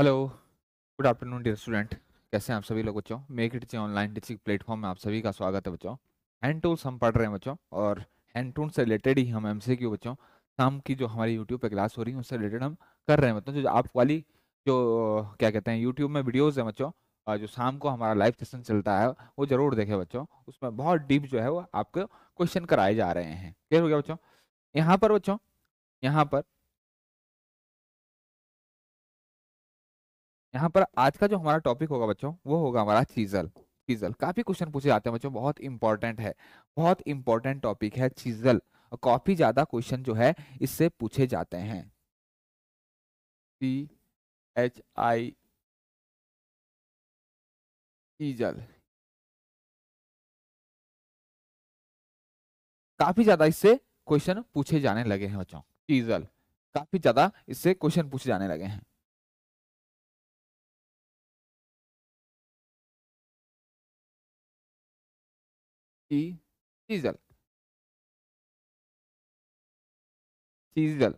Hello good afternoon dear student कैसे हैं आप सभी लोग बच्चों? Make it online teaching platform में आप सभी का स्वागत है बच्चों। हैंड टूल्स हम पढ़ रहे हैं बच्चों, और हैंड टूल्स से रिलेटेड ही हम एमसीक्यू बच्चों, शाम की जो हमारी यूट्यूब पे क्लास हो रही है, उससे रिलेटेड हम कर रहे हैं बच्चों। जो आप वाली जो, क्या कहते हैं यूट्यूब में वीडियोज़ हैं बच्चों जो शाम को हमारा लाइव सेशन चलता है, वो ज़रूर देखें बच्चों। उसमें बहुत डीप जो है वो आपको क्वेश्चन कराए जा रहे हैं। क्लियर हो गया बच्चों? यहाँ पर बच्चों, यहाँ पर यहाँ पर आज का जो हमारा टॉपिक होगा बच्चों, वो होगा हमारा चीजल चीजल काफ़ी क्वेश्चन पूछे जाते हैं बच्चों, बहुत इंपॉर्टेंट है, बहुत इंपॉर्टेंट टॉपिक है चीजल काफ़ी ज़्यादा क्वेश्चन जो है, इससे पूछे जाते हैं. सी एच आई चीजल काफ़ी ज़्यादा इससे क्वेश्चन पूछे जाने लगे हैं बच्चों चीजल काफ़ी ज़्यादा इससे क्वेश्चन पूछे जाने लगे हैं. चीजल चीजल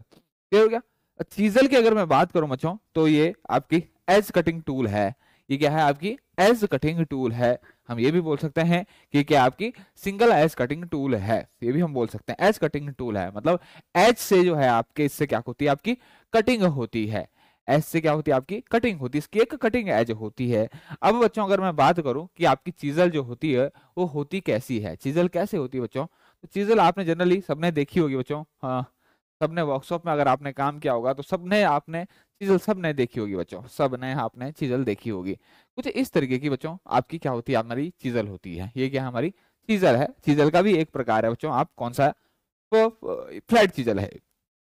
क्या हो गया? चीजल की अगर मैं बात करूँ बच्चों तो ये आपकी एज कटिंग टूल है। ये क्या है? आपकी एज कटिंग टूल है। हम ये भी बोल सकते हैं कि क्या आपकी सिंगल एज कटिंग टूल है। ये भी हम बोल सकते हैं। एज कटिंग टूल है। मतलब एज से जो है आपके, इससे क्या होती है? आपकी कटिंग होती है। एज से क्या होती है? आपकी कटिंग होती है। एक कटिंग एज होती है। अब बच्चों, अगर मैं बात करूँ कि आपकी चीजल जो होती है, वो होती कैसी है? चीजल कैसे होती है बच्चों? तो चीजल आपने जनरली सबने देखी होगी बच्चों। हाँ सबने वर्कशॉप में अगर आपने काम किया होगा तो सबने आपने चीजल सबने देखी होगी बच्चों। सबने आपने चीजल देखी होगी। कुछ इस तरीके की बच्चों, आपकी क्या होती है? हमारी चीजल होती है। ये क्या हमारी चीजल है? चीजल का भी एक प्रकार है बच्चों। आप कौन सा? फ्लैट चीजल है।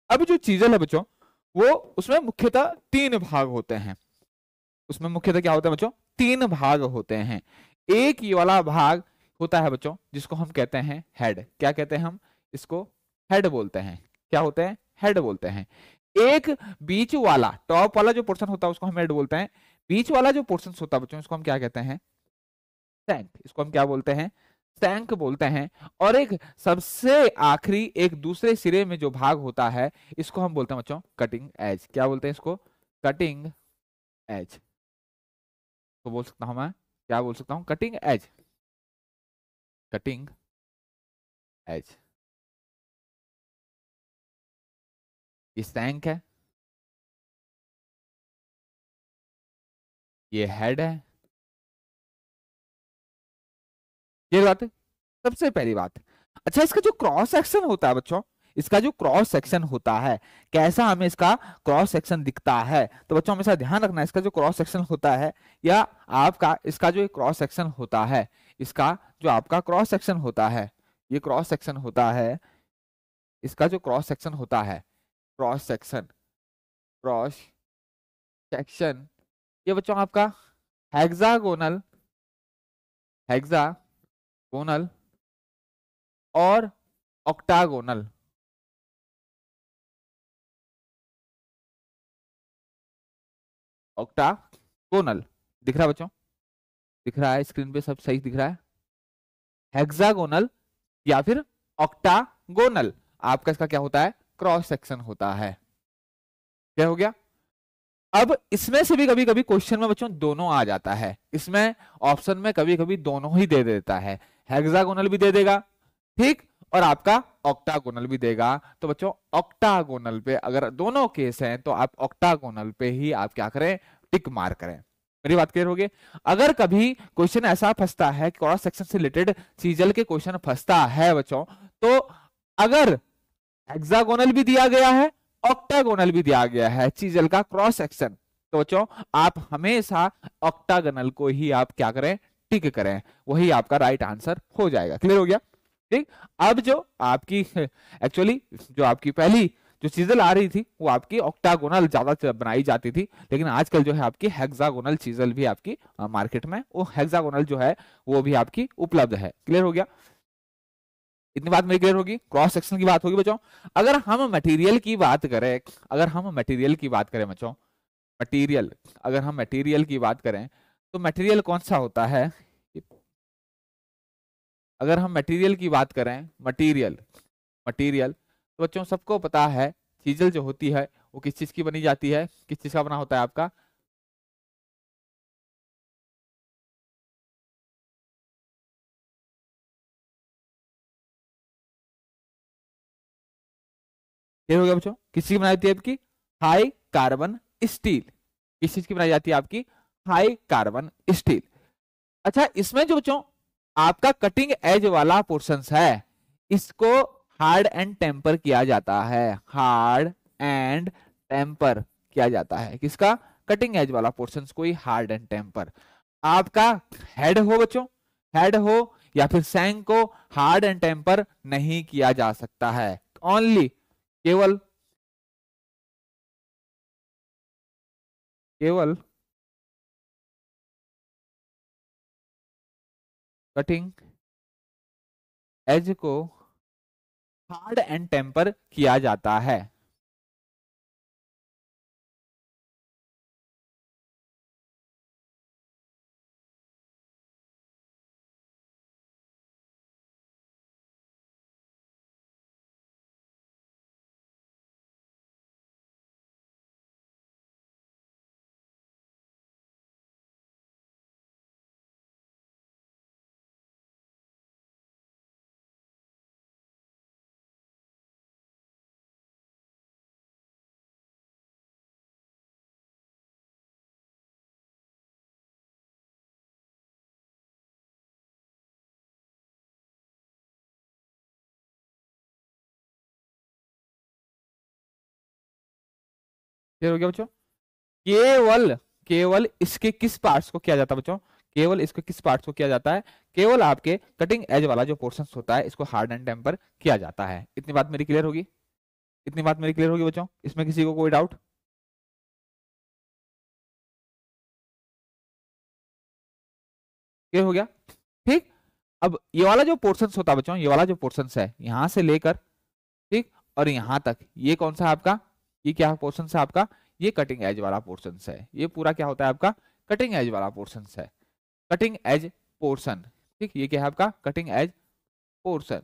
अब जो चीजल है बच्चों वो उसमें मुख्यतः तीन भाग होते हैं। उसमें मुख्यतः क्या होता है बच्चों? तीन भाग होते हैं। एक ये वाला भाग होता है बच्चों, जिसको हम कहते हैं हेड क्या कहते हैं हम? इसको हेड बोलते हैं। क्या होते हैं? हेड बोलते हैं। एक बीच वाला टॉप वाला जो पोर्शन होता है, उसको हम हेड बोलते हैं। बीच वाला जो पोर्शन होता है बच्चों, इसको हम क्या कहते हैं? टैंक इसको हम क्या बोलते हैं? टैंक बोलते हैं। और एक सबसे आखिरी, एक दूसरे सिरे में जो भाग होता है, इसको हम बोलते हैं बच्चों कटिंग एज क्या बोलते हैं इसको? कटिंग एज तो बोल सकता हूँ मैं? क्या बोल सकता हूँ? कटिंग एज कटिंग एज ये टैंक है। ये हेड है। ये बात है। सबसे पहली बात। अच्छा इसका जो क्रॉस सेक्शन होता है बच्चों, इसका जो क्रॉस सेक्शन होता है, कैसा हमें इसका क्रॉस सेक्शन दिखता है? तो बच्चों हमेशा ध्यान रखना इसका जो क्रॉस सेक्शन होता है, या आपका, इसका जो क्रॉस सेक्शन होता है, इसका जो आपका क्रॉस सेक्शन होता है, ये क्रॉस सेक्शन होता है, इसका जो क्रॉस सेक्शन होता है क्रॉस सेक्शन क्रॉस सेक्शन ये बच्चों, आपका हेक्सागोनल हेक्सा गोनल और ऑक्टागोनल ऑक्टागोनल दिख रहा बच्चों? दिख रहा है स्क्रीन पे सब सही दिख रहा है? हेक्सागोनल या फिर ऑक्टागोनल आपका इसका क्या होता है? क्रॉस सेक्शन होता है। क्या हो गया? अब इसमें से भी कभी कभी क्वेश्चन में बच्चों दोनों आ जाता है। इसमें ऑप्शन में कभी कभी दोनों ही दे देता है। हेक्सागोनल भी दे देगा। ठीक? और आपका ऑक्टागोनल भी देगा। तो बच्चों ऑक्टागोनल पे अगर दोनों केस हैं तो आप ऑक्टागोनल पे ही आप क्या करें? टिक मार करें। मेरी बात क्लियर होगी अगर कभी क्वेश्चन ऐसा फंसता है क्रॉस सेक्शन से रिलेटेड चीजल के क्वेश्चन फंसता है बच्चों तो अगर हेक्सागोनल भी दिया गया है ऑक्टागोनल भी दिया गया है चीजल का क्रॉस सेक्शन तो बच्चों, आप हमेशा ऑक्टागोनल को ही आप क्या करें? टिक करें, वही आपका राइट आंसर हो जाएगा। क्लियर हो गया? ठीक? अब जो आपकी एक्चुअली जो आपकी पहली जो चीजल आ रही थी, वो आपकी ऑक्टागोनल ज़्यादा बनाई जाती थी, लेकिन आजकल जो है आपकी हेक्सागोनल चीजल भी आपकी मार्केट में, वो हेक्सागोनल जो है, वो भी आपकी उपलब्ध है। क्लियर हो गया? इतनी बात मेरी क्लियर होगी? क्रॉस सेक्शन की बात होगी बच्चों? अगर हम मटेरियल की बात करें, अगर हम मटेरियल की बात करें बच्चों मटेरियल अगर हम मटेरियल की बात करें तो मटेरियल कौन सा होता है? अगर हम मटेरियल की बात करें मटेरियल मटेरियल तो बच्चों सबको पता है, चीजल जो होती है, वो किस चीज़ की बनी जाती है? किस चीज़ का बना होता है आपका? हो गया बच्चों? किस चीज़ की बनाई जाती है आपकी? हाई कार्बन स्टील किस चीज़ की बनाई जाती है आपकी? High carbon steel. अच्छा इसमें जो बच्चों आपका कटिंग एज वाला पोर्शन है, इसको हार्ड एंड टेम्पर किया जाता है। हार्ड एंड टेम्पर किया जाता है। किसका? कटिंग एज वाला पोर्शन को ही हार्ड एंड टेम्पर आपका हेड हो बच्चों हेड हो या फिर सैंग को हार्ड एंड टेम्पर नहीं किया जा सकता है। ओनली केवल केवल कटिंग एज को हार्ड एंड टेम्पर किया जाता है। क्लियर हो गया बच्चों? केवल केवल इसके किस पार्ट्स को किया जाता है बच्चों? केवल इसको किस पार्ट्स को किया जाता है? केवल आपके कटिंग एज वाला जो पोर्शन होता है, इसको हार्ड एंड टेम्पर किया जाता है। इतनी बात मेरी क्लियर होगी? इतनी बात मेरी क्लियर होगी बच्चों? इसमें किसी को कोई डाउट हो गया? ठीक? अब ये वाला जो पोर्शन होता है बच्चों, ये वाला जो पोर्शन है, यहाँ से लेकर, ठीक? और यहाँ तक, ये कौन सा आपका? ये क्या पोर्शन है आपका? ये कटिंग एज वाला पोर्शन है। ये पूरा क्या होता है आपका? कटिंग एज वाला पोर्शन है। कटिंग एज पोर्शन ठीक? ये क्या है आपका? कटिंग एज पोर्शन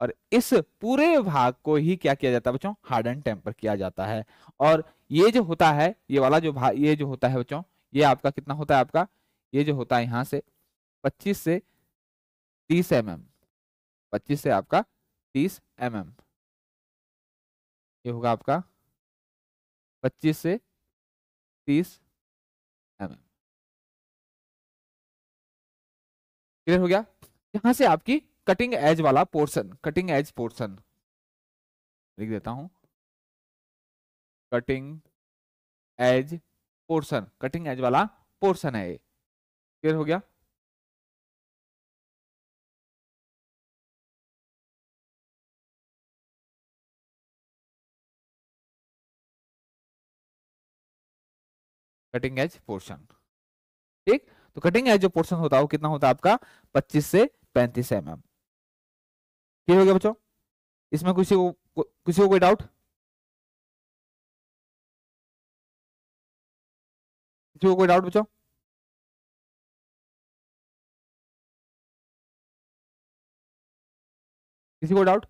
और इस पूरे भाग को ही क्या किया जाता है बच्चों? एंड टेम्पर किया जाता है। और ये जो होता है, ये वाला जो भाग ये जो होता है बच्चों, ये आपका कितना होता है आपका? ये जो होता है यहाँ से 25 से 30 एम एम। पच्चीस से आपका 30 एम एम। ये होगा आपका 25 से 30 एम एम। क्लियर हो गया? यहाँ से आपकी कटिंग एज वाला पोर्शन कटिंग एज पोर्शन लिख देता हूँ। Cutting edge portion cutting edge वाला पोर्शन है ये। क्लियर हो गया? कटिंग एज पोर्शन ठीक? तो कटिंग एज जो पोर्शन होता है, वो कितना होता है आपका? 25 से 35 एम एम ठीक हो गया बच्चों? इसमें किसी को किसी को कोई डाउट किसी को कोई डाउट बच्चों? किसी को डाउट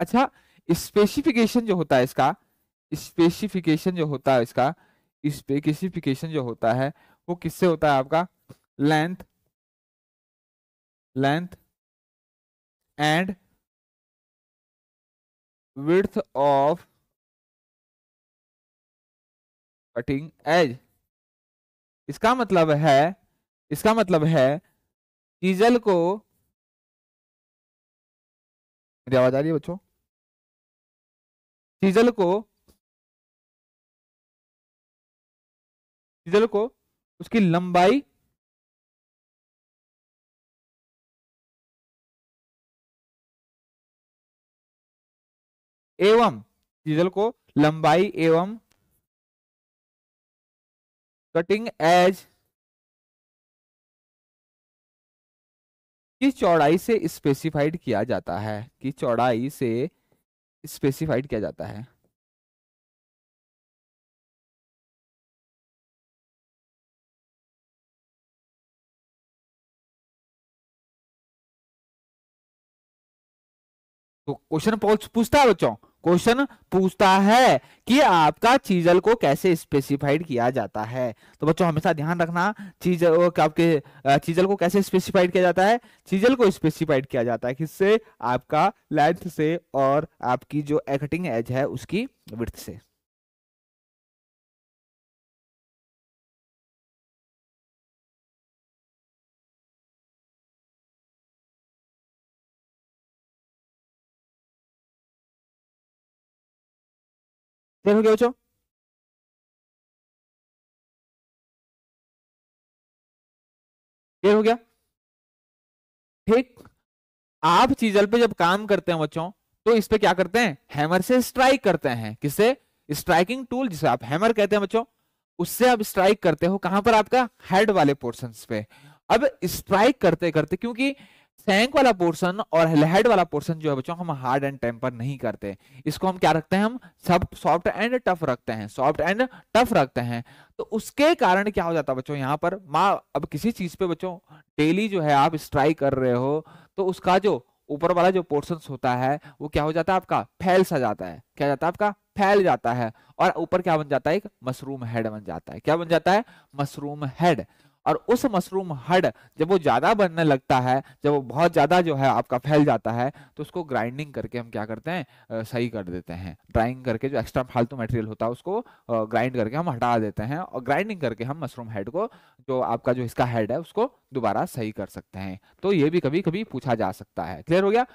अच्छा स्पेसिफिकेशन जो होता है इसका स्पेसिफिकेशन जो होता है इसका स्पेसिफिकेशन जो होता है, वो किससे होता है आपका? Length length and width of cutting edge इसका मतलब है, इसका मतलब है चीजल को मेरी आवाज़ आ रही है बच्चों? चीजल को चीजल को उसकी लंबाई एवं चीजल को लंबाई एवं कटिंग एज की चौड़ाई से स्पेसिफाइड किया जाता है, कि चौड़ाई से स्पेसिफाइड किया जाता है। तो क्वेश्चन पूछता है बच्चों, क्वेश्चन पूछता है कि आपका चीजल को कैसे स्पेसिफाइड किया जाता है? तो बच्चों, हमेशा ध्यान रखना चीजल आपके चीजल को कैसे स्पेसिफाइड किया जाता है? चीजल को स्पेसिफाइड किया जाता है किससे? आपका लेंथ से और आपकी जो एक्टिंग एज है उसकी वृथ से। क्लियर हो गया बच्चों हो गया ठीक आप चीजल पे जब काम करते हैं बच्चों तो इस पे क्या करते हैं? हैमर से स्ट्राइक करते हैं। किससे? स्ट्राइकिंग टूल जिसे आप हैमर कहते हैं बच्चों, उससे आप स्ट्राइक करते हो। कहाँ पर आपका? हेड वाले पोर्शन पे। अब स्ट्राइक करते करते क्योंकि सैंक वाला पोर्शन और हेड वाला पोर्शन जो है बच्चों हम हार्ड एंड टेम्पर नहीं करते। इसको हम क्या रखते हैं हम सब सॉफ्ट एंड टफ रखते हैं। सॉफ्ट एंड टफ रखते हैं। तो उसके कारण क्या हो जाता है बच्चों यहाँ पर माँ अब किसी चीज़ पे बच्चों डेली जो है आप स्ट्राइक कर रहे हो तो उसका जो ऊपर वाला जो पोर्शन होता है वो क्या हो जाता है आपका? फैल सा जाता है। क्या जाता है आपका? फैल जाता है। और ऊपर क्या बन जाता है? एक मशरूम हेड बन जाता है। क्या बन जाता है? मशरूम हेड और उस मशरूम हड जब वो ज़्यादा बनने लगता है, जब वो बहुत ज़्यादा जो है आपका फैल जाता है तो उसको ग्राइंडिंग करके हम क्या करते हैं सही कर देते हैं। ड्राइंग करके जो एक्स्ट्रा फालतू मटेरियल होता है, उसको ग्राइंड करके हम हटा देते हैं और ग्राइंडिंग करके हम मशरूम हेड को, जो आपका जो इसका हेड है, उसको दोबारा सही कर सकते हैं। तो ये भी कभी कभी पूछा जा सकता है। क्लियर हो गया?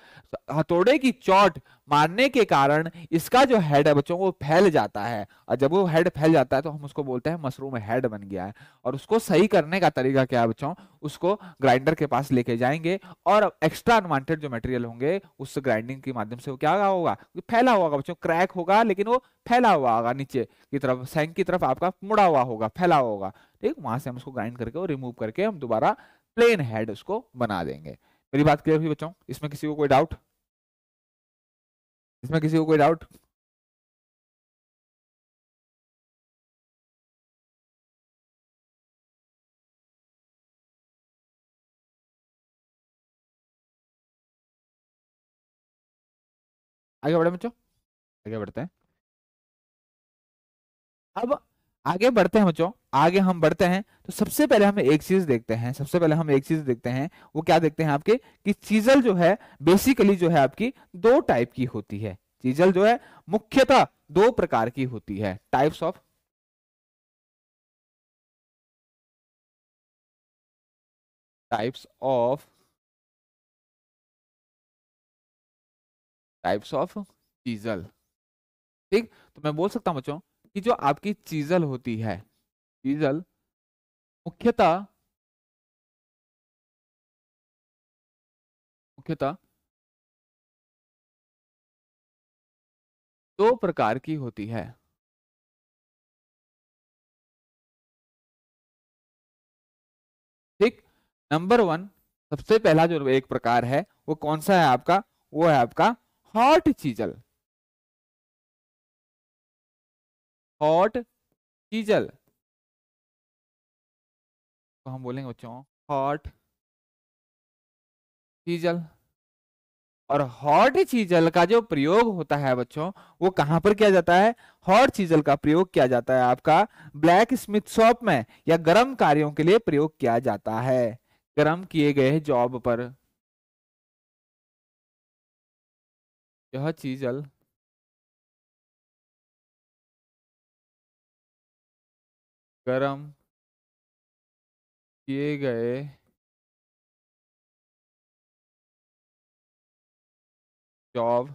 हथौड़े की चोट मारने के कारण इसका जो हेड है, बच्चों, वो फैल जाता है। और जब वो हेड फैल जाता है तो हम उसको बोलते हैं मशरूम हेड बन गया है। और उसको सही करने का तरीका क्या है, बच्चों? उसको ग्राइंडर के पास लेके जाएँगे और एक्स्ट्रा अनवांटेड जो मटेरियल होंगे, उस ग्राइंडिंग के माध्यम से वो क्या होगा? फैला हुआ होगा, बच्चों क्रैक होगा, लेकिन वो फैला हुआ होगा, नीचे की तरफ़ सैंक की तरफ़ आपका मुड़ा हुआ होगा, फैला हुआ होगा। ठीक, वहाँ से हम उसको ग्राइंड करके और रिमूव करके हम दोबारा प्लेन हेड उसको बना देंगे। मेरी बात क्लियर हुई, बच्चों? इसमें किसी को कोई डाउट इसमें किसी को कोई डाउट आगे बढ़े बच्चों। आगे बढ़ते हैं। अब आगे बढ़ते हैं बच्चों, आगे हम बढ़ते हैं तो सबसे पहले हम एक चीज़ देखते हैं, सबसे पहले हम एक चीज़ देखते हैं, वो क्या देखते हैं आपके, कि चीजल जो है बेसिकली जो है आपकी दो टाइप की होती है। चीजल जो है, मुख्यतः दो प्रकार की होती है types of types of types of chisel. ठीक? तो मैं बोल सकता हूँ बच्चों कि जो आपकी चीजल होती है, चीजल मुख्यतः मुख्यतः दो प्रकार की होती है। ठीक, नंबर वन सबसे पहला जो एक प्रकार है, वो कौन सा है आपका? वो है आपका हॉट चीजल। Hot chisel. तो हम बोलेंगे बच्चों, हॉट चीजल। और हॉट चीजल का जो प्रयोग होता है बच्चों, वो कहाँ पर किया जाता है? हॉट चीजल का प्रयोग किया जाता है आपका ब्लैक स्मिथ शॉप में, या गर्म कार्यों के लिए प्रयोग किया जाता है। गर्म किए गए जॉब पर। यह चीजल गरम किए गए जॉब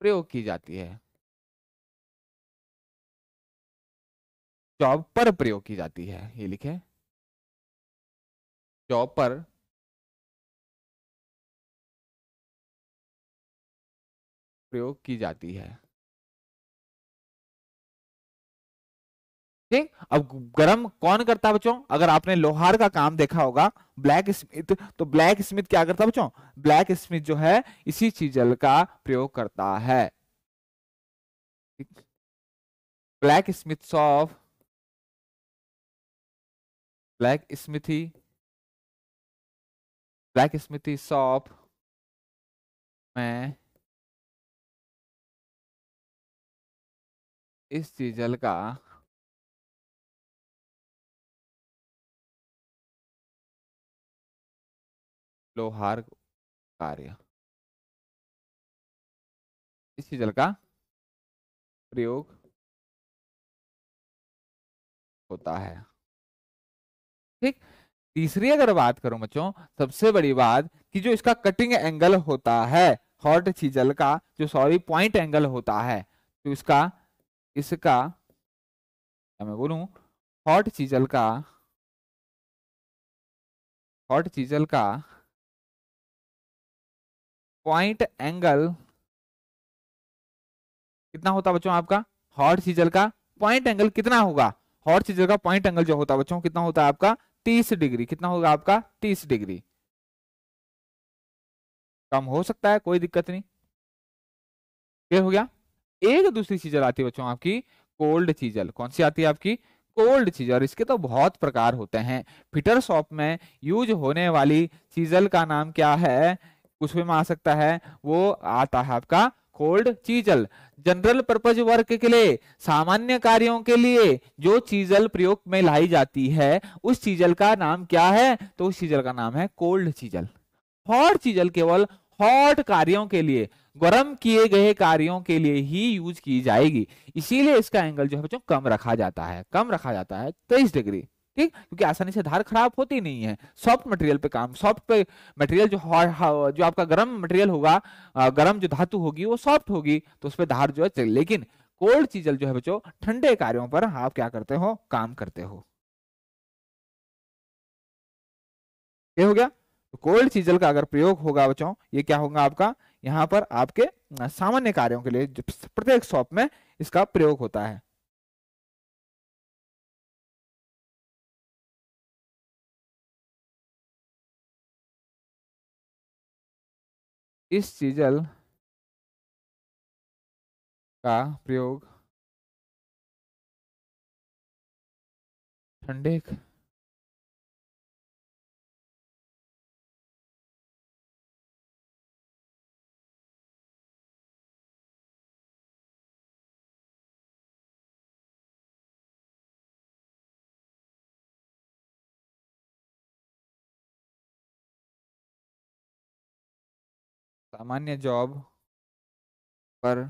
प्रयोग की जाती है। जॉब पर प्रयोग की जाती है, ये लिखे। जॉब पर प्रयोग की जाती है। ठीक? अब गरम कौन करता है बच्चों? अगर आपने लोहार का काम देखा होगा, ब्लैक स्मिथ तो ब्लैक स्मिथ क्या करता है बच्चों? ब्लैक स्मिथ जो है, इसी चीजल का प्रयोग करता है। Blacksmith of blacksmithy. Blacksmithy shop में इस चीजल का लोहार कार्य। इस चीजल का प्रयोग होता है। ठीक, तीसरी अगर बात करूँ बच्चों, सबसे बड़ी बात कि जो इसका कटिंग एंगल होता है, हॉट चीजल का, जो सॉरी पॉइंट एंगल होता है तो इसका इसका, क्या मैं बोलूँ हॉट चीजल का हॉट चीजल का पॉइंट एंगल कितना होता बच्चों आपका? हॉट चीजल का पॉइंट एंगल कितना होगा? हॉट चीजल का पॉइंट एंगल जो होता है बच्चों, कितना होता है आपका? तीस डिग्री। कितना होगा आपका? तीस डिग्री। कम हो सकता है, कोई दिक्कत नहीं। ये हो गया? एक दूसरी चीजल आती है बच्चों आपकी, कोल्ड चीजल कौन सी आती है आपकी? कोल्ड चीजल और इसके तो बहुत प्रकार होते हैं। फिटर शॉप में यूज़ होने वाली चीजल का नाम क्या है? कुछ में आ सकता है, वो आता है आपका cold chisel general purpose work के लिए, सामान्य कार्यों के लिए जो चीजल प्रयोग में लाई जाती है, उस चीजल का नाम क्या है? तो उस चीजल का नाम है कोल्ड चीजल हॉट चीजल केवल हॉट कार्यों के लिए, गर्म किए गए कार्यों के लिए ही यूज़ की जाएगी। इसीलिए इसका एंगल जो है बच्चों, कम रखा जाता है, कम रखा जाता है तेईस डिग्री, ठीक? क्योंकि आसानी से धार खराब होती नहीं है। सॉफ्ट मटेरियल पे काम, सॉफ्ट पे मटेरियल जो जो आपका गर्म मटेरियल होगा गर्म जो धातु होगी, वो सॉफ्ट होगी तो उस पर धार जो है लेकिन कोल्ड चीजल जो है बच्चों, ठंडे कार्यों पर आप क्या करते हो, काम करते हो। ये हो गया? तो कोल्ड चीजल का अगर प्रयोग होगा बच्चों, ये क्या होगा आपका? यहाँ पर आपके सामान्य कार्यों के लिए प्रत्येक शॉप में इसका प्रयोग होता है। इस चीजल का प्रयोग ठंडे सामान्य जॉब पर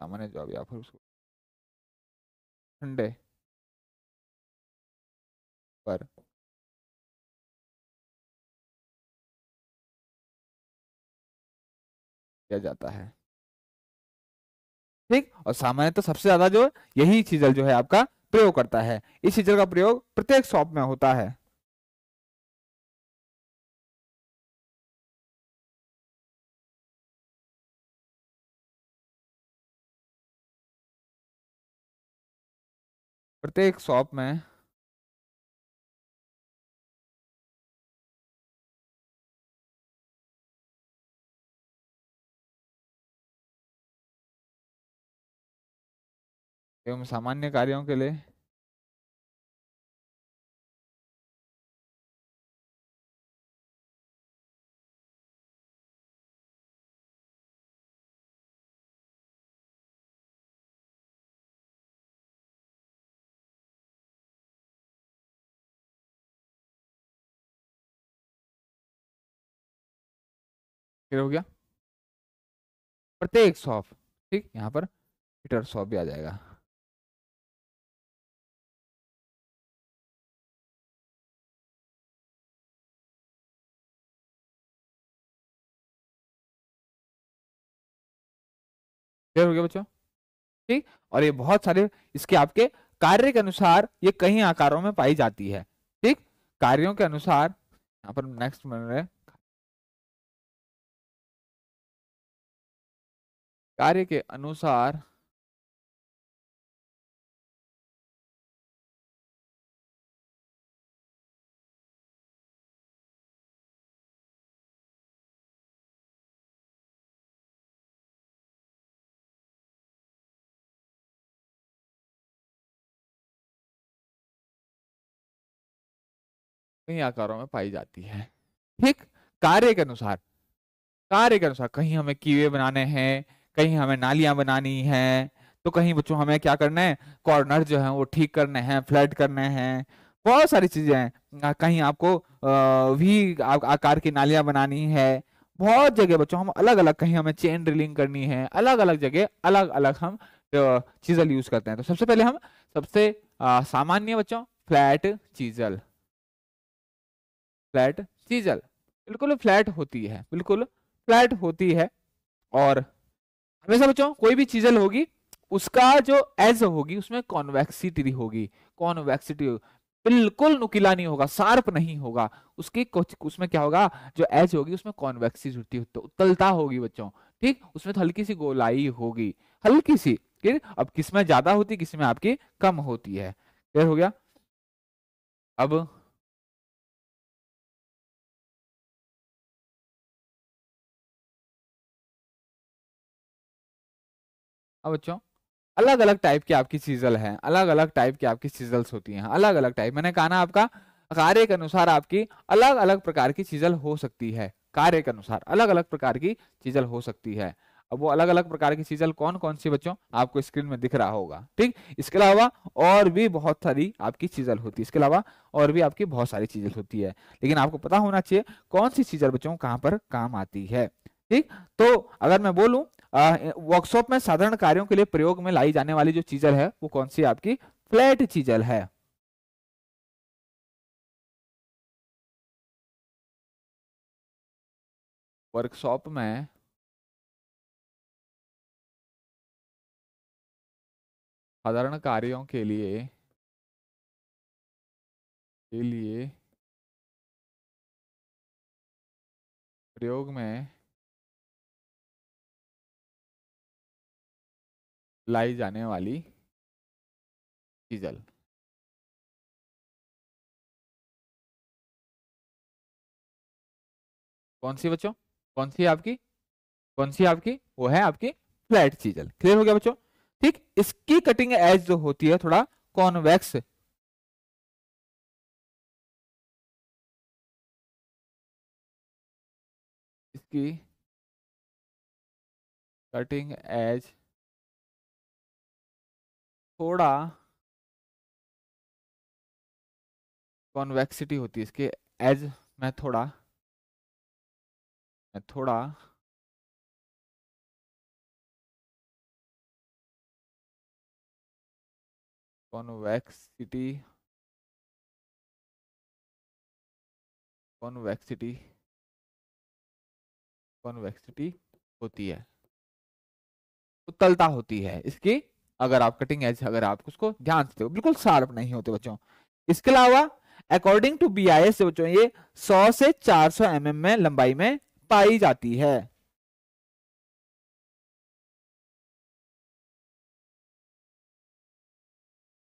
सामान्य जॉब या फिर उसको ठंडे पर किया जाता है। ठीक? और सामान्य तो सबसे ज़्यादा जो यही चीजल जो है आपका प्रयोग करता है। इस चीजल का प्रयोग प्रत्येक शॉप में होता है। प्रत्येक शॉप में एवं सामान्य कार्यों के लिए हो गया। प्रत्येक शॉप ठीक, यहाँ पर हीटर शॉप भी आ जाएगा। हो गया बच्चों, ठीक, और ये बहुत सारे इसके आपके कार्य के अनुसार ये कई आकारों में पाई जाती है, ठीक, कार्यों के अनुसार, यहाँ पर नेक्स्ट में कार्य के अनुसार कई आकारों में पाई जाती है। ठीक? कार्य के अनुसार। कार्य के अनुसार कहीं हमें कीवे बनाने हैं कहीं हमें नालियाँ बनानी है तो कहीं बच्चों हमें क्या करना है? कॉर्नर जो है, वो ठीक करने हैं फ्लड करने हैं। बहुत सारी चीज़ें हैं। कहीं आपको भी आकार की नालियाँ बनानी है। बहुत जगह बच्चों, हम अलग अलग कहीं हमें चेन ड्रिलिंग करनी है। अलग अलग जगह अलग अलग हम चीजल यूज़ करते हैं। तो सबसे पहले हम, सबसे सामान्य बच्चों फ्लैट चीजल फ्लैट चीजल बिल्कुल फ्लैट होती है, बिल्कुल फ्लैट होती है। और हमेशा बच्चों कोई भी चीजल होगी उसका जो एज होगी, उसमें कॉन्वेक्सिटी होगी। कॉन्वेक्सिटी बिल्कुल नुकीला नहीं होगा, शार्प नहीं होगा। उसकी उसमें क्या होगा, जो एज होगी, उसमें कॉन्वेक्सिटी तो उत्तलता होगी बच्चों, ठीक? उसमें तो हल्की सी गोलाई होगी, हल्की सी, ठीक? अब किसमें ज़्यादा होती किसमें आपकी कम होती है। क्लियर हो गया? अब अब बच्चों अलग अलग टाइप की आपकी सीजल है अलग अलग टाइप की आपकी सीजल्स होती हैं अलग अलग टाइप मैंने कहा ना आपका, कार्य के अनुसार आपकी अलग अलग प्रकार की चीजल हो सकती है, कार्य के अनुसार अलग अलग प्रकार की चीजल हो सकती है। अब वो अलग अलग प्रकार की चीजल कौन कौन सी बच्चों? आपको स्क्रीन में दिख रहा होगा, ठीक? इसके अलावा और भी बहुत सारी आपकी चीजल होती है, इसके अलावा और भी आपकी बहुत सारी चीजल होती है। लेकिन आपको पता होना चाहिए, कौन सी चीजल बच्चों कहाँ पर काम आती है, ठीक? तो अगर मैं बोलूँ वर्कशॉप में साधारण कार्यों के लिए प्रयोग में लाई जाने वाली जो चीजल है, वो कौन सी आपकी? फ्लैट चीजल है। वर्कशॉप में साधारण कार्यों के लिए के लिए प्रयोग में लाई जाने वाली डीजल। कौन सी बच्चों? कौन सी आपकी? कौन सी आपकी? वो है आपकी फ्लैट चीजल क्लियर हो गया बच्चों? ठीक, इसकी कटिंग एज जो होती है, थोड़ा कॉन्वेक्स इसकी कटिंग एज थोड़ा कॉन्वेक्सिटी होती है इसके एज में थोड़ा, मैं थोड़ा कॉन्वेक्सिटी कॉन्वेक्सिटी कॉन्वेक्सिटी होती है, उत्तलता होती है इसकी। अगर आप कटिंग एज अगर आप उसको ध्यान से बिल्कुल शार्प नहीं होते बच्चों। इसके अलावा according to B I S बच्चों, ये 100 से 400 सौ mm में लंबाई में पाई जाती है।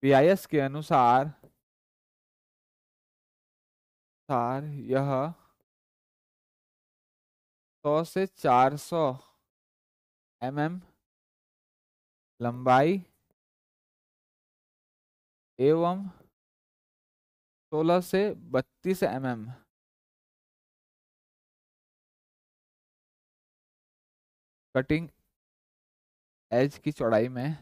बी आई एस के अनुसार, सार यह 100 से 400 सौ mm लंबाई एवं 16 से 32 एम एम कटिंग एज की चौड़ाई में।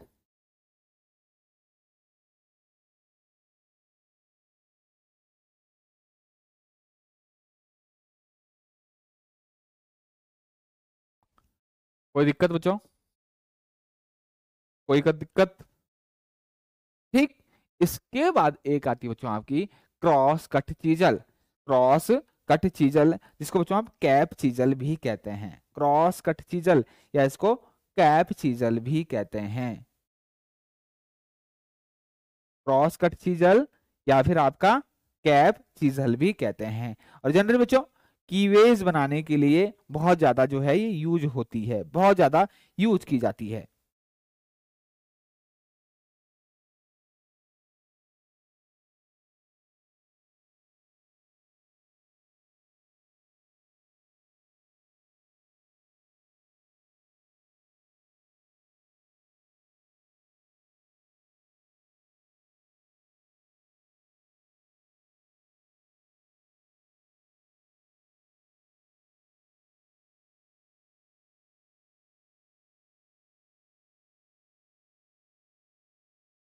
कोई दिक्कत बच्चों? कोई दिक्कत? ठीक, इसके बाद एक आती है बच्चों आपकी cross cut chisel. Cross cut chisel, जिसको बच्चों आप कैप चीजल भी कहते हैं। क्रॉस कट चीजल, या इसको कैप चीजल भी कहते हैं। क्रॉस कट चीजल, या फिर आपका कैप चीजल भी कहते हैं। और जनरल बच्चों कीवेज बनाने के लिए बहुत ज़्यादा जो है ये यूज़ होती है, बहुत ज़्यादा यूज़ की जाती है।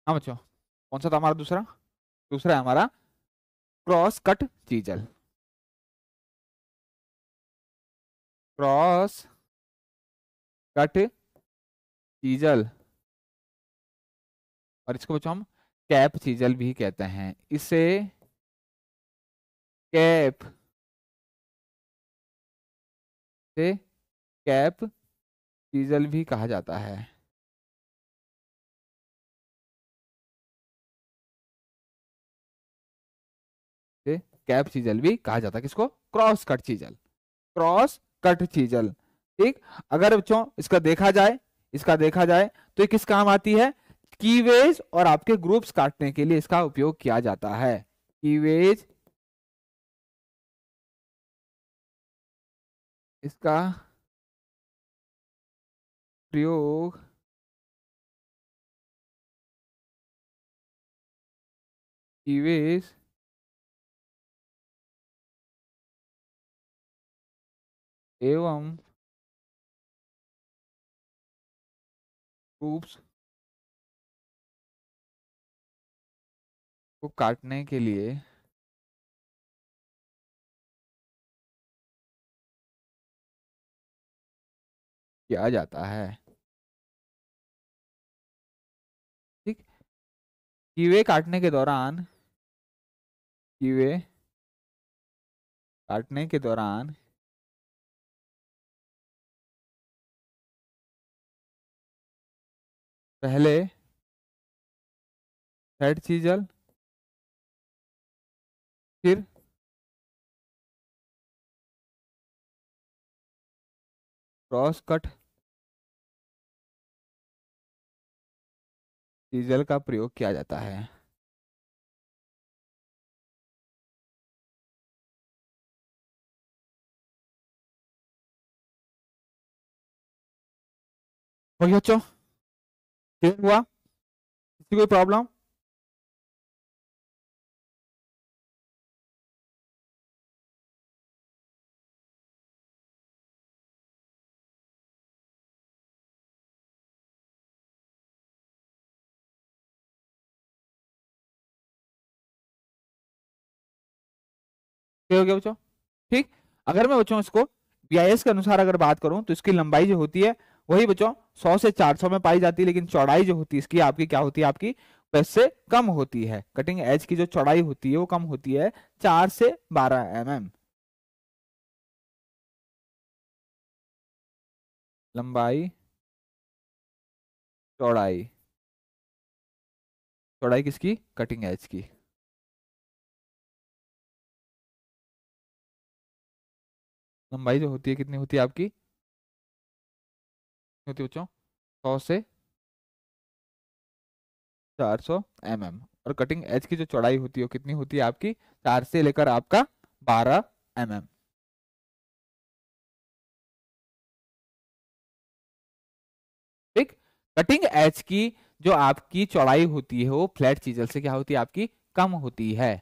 हाँ बच्चों, कौन सा था हमारा दूसरा? दूसरा है हमारा cross cut chisel. Cross cut chisel. और इसको बच्चों हम कैप चीजल भी कहते हैं। इसे कैप से कैप चीजल भी कहा जाता है। कैप चीजल भी कहा जाता है किसको? Cross cut chisel. Cross cut chisel. ठीक? अगर बच्चों, इसका देखा जाए, इसका देखा जाए तो ये किस काम आती है? कीवेज और आपके ग्रुप्स काटने के लिए इसका उपयोग किया जाता है। कीवेज इसका प्रयोग कीवेज एवं ग्रुप्स को काटने के लिए किया जाता है। ठीक? कीवे काटने के दौरान, कीवे काटने के दौरान पहले हेड चीजल फिर क्रॉस कट डीजल का प्रयोग किया जाता है। हो गया क्लियर हुआ किसी कोई प्रॉब्लम हो गया बच्चों? ठीक? अगर मैं बच्चों इसको बीआईएस के अनुसार अगर बात करूँ तो इसकी लंबाई जो होती है वही बच्चों 100 से 400 में पाई जाती है, लेकिन चौड़ाई जो होती है, इसकी आपकी क्या होती है? आपकी से कम होती है। कटिंग एज की जो चौड़ाई होती है, वो कम होती है चार से बारह एम mm. लंबाई, चौड़ाई। चौड़ाई किसकी? कटिंग एज की। लंबाई जो होती है, कितनी होती है आपकी? होती है बच्चों? सौ से चार सौ एम mm. और कटिंग एज की जो चौड़ाई होती है वो कितनी होती है आपकी? चार से लेकर आपका बारह एम mm. ठीक? कटिंग एज की जो आपकी चौड़ाई होती है वो फ्लैट चीजल से क्या होती है? आपकी कम होती है।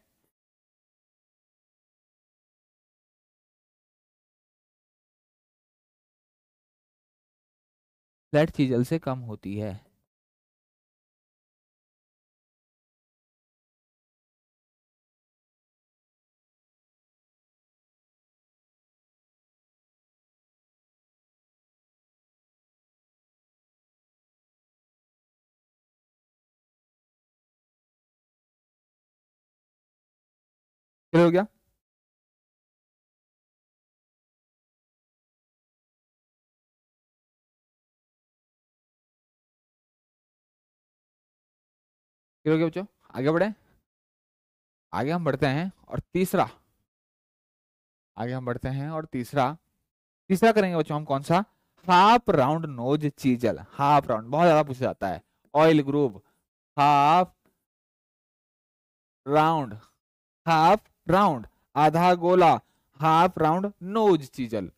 फ्लैट चीजल से कम होती है। हो गया? हो गया बच्चों? आगे बढ़े। आगे हम बढ़ते हैं और तीसरा। आगे हम बढ़ते हैं और तीसरा। तीसरा करेंगे बच्चों हम कौन सा? Half round nose chisel. Half round. बहुत ज़्यादा पूछा जाता है। Oil group half round. Half round. आधा गोला। Half round nose chisel.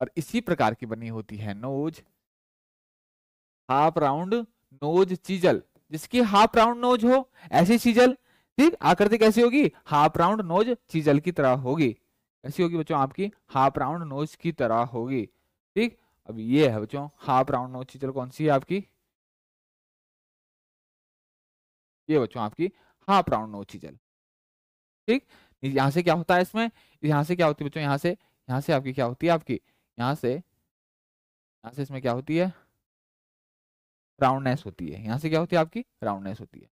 और इसी प्रकार की बनी होती है nose. Half round nose chisel. जिसकी हाफ़ राउंड नोज़ हो, ऐसी चीजल। ठीक आकृति कैसी होगी? हाफ़ राउंड नोज़ चीजल की तरह होगी। ऐसी होगी बच्चों आपकी? हाफ़ राउंड नोज़ की तरह होगी। ठीक? अब ये है बच्चों हाफ़ राउंड नोज़ चीजल कौन सी है आपकी? ये बच्चों आपकी हाफ़ राउंड नोज़ चीजल। ठीक? यहाँ से क्या होता है इसमें? यहाँ से क्या होती है बच्चों? यहाँ से यहाँ से आपकी क्या होती है आपकी? यहाँ से यहाँ से इसमें क्या होती है? राउंडनेस होती है। यहाँ से क्या होती है आपकी? राउंडनेस होती है।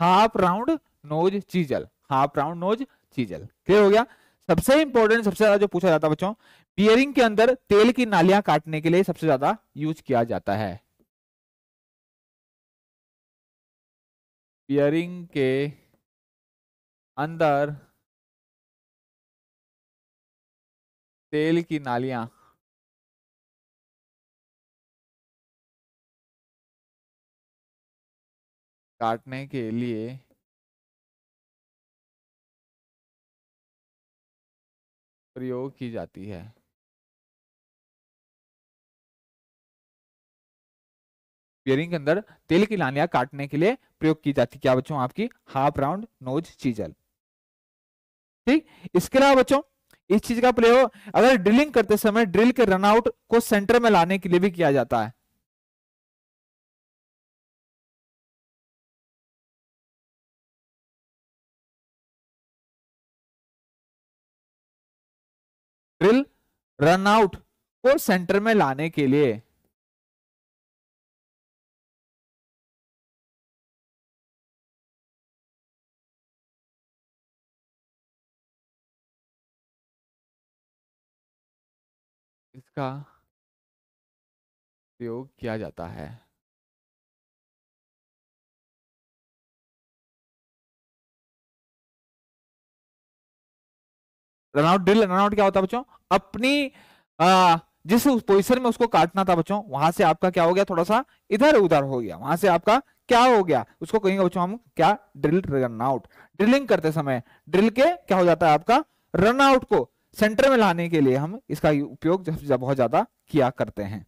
Half round nose chisel. Half round nose chisel. Clear हो गया? सबसे इंपॉर्टेंट सबसे ज़्यादा जो पूछा जाता है बच्चों बियरिंग के अंदर तेल की नालियाँ काटने के लिए सबसे ज़्यादा यूज़ किया जाता है। बियरिंग के अंदर तेल की नालियाँ। काटने के लिए प्रयोग की जाती है। बियरिंग के अंदर तेल की लानियाँ काटने के लिए प्रयोग की जाती है। क्या बच्चों, आपकी हाफ़ राउंड नोज़ चीजल। ठीक? इसके अलावा बच्चों इस चीज़ का प्रयोग अगर ड्रिलिंग करते समय ड्रिल के रनआउट को सेंटर में लाने के लिए भी किया जाता है। ड्रिल रनआउट को सेंटर में लाने के लिए। इसका प्रयोग किया जाता है। रनआउट ड्रिल रनआउट क्या होता है बच्चों? अपनी आ, जिस पोजिशन में उसको काटना था बच्चों वहाँ से आपका क्या हो गया? थोड़ा सा इधर उधर हो गया। वहाँ से आपका क्या हो गया? उसको कहेंगे बच्चों हम क्या? Drill runout. ड्रिलिंग करते समय ड्रिल के क्या हो जाता है आपका? रनआउट को सेंटर में लाने के लिए हम इसका उपयोग बहुत ज़्यादा किया करते हैं।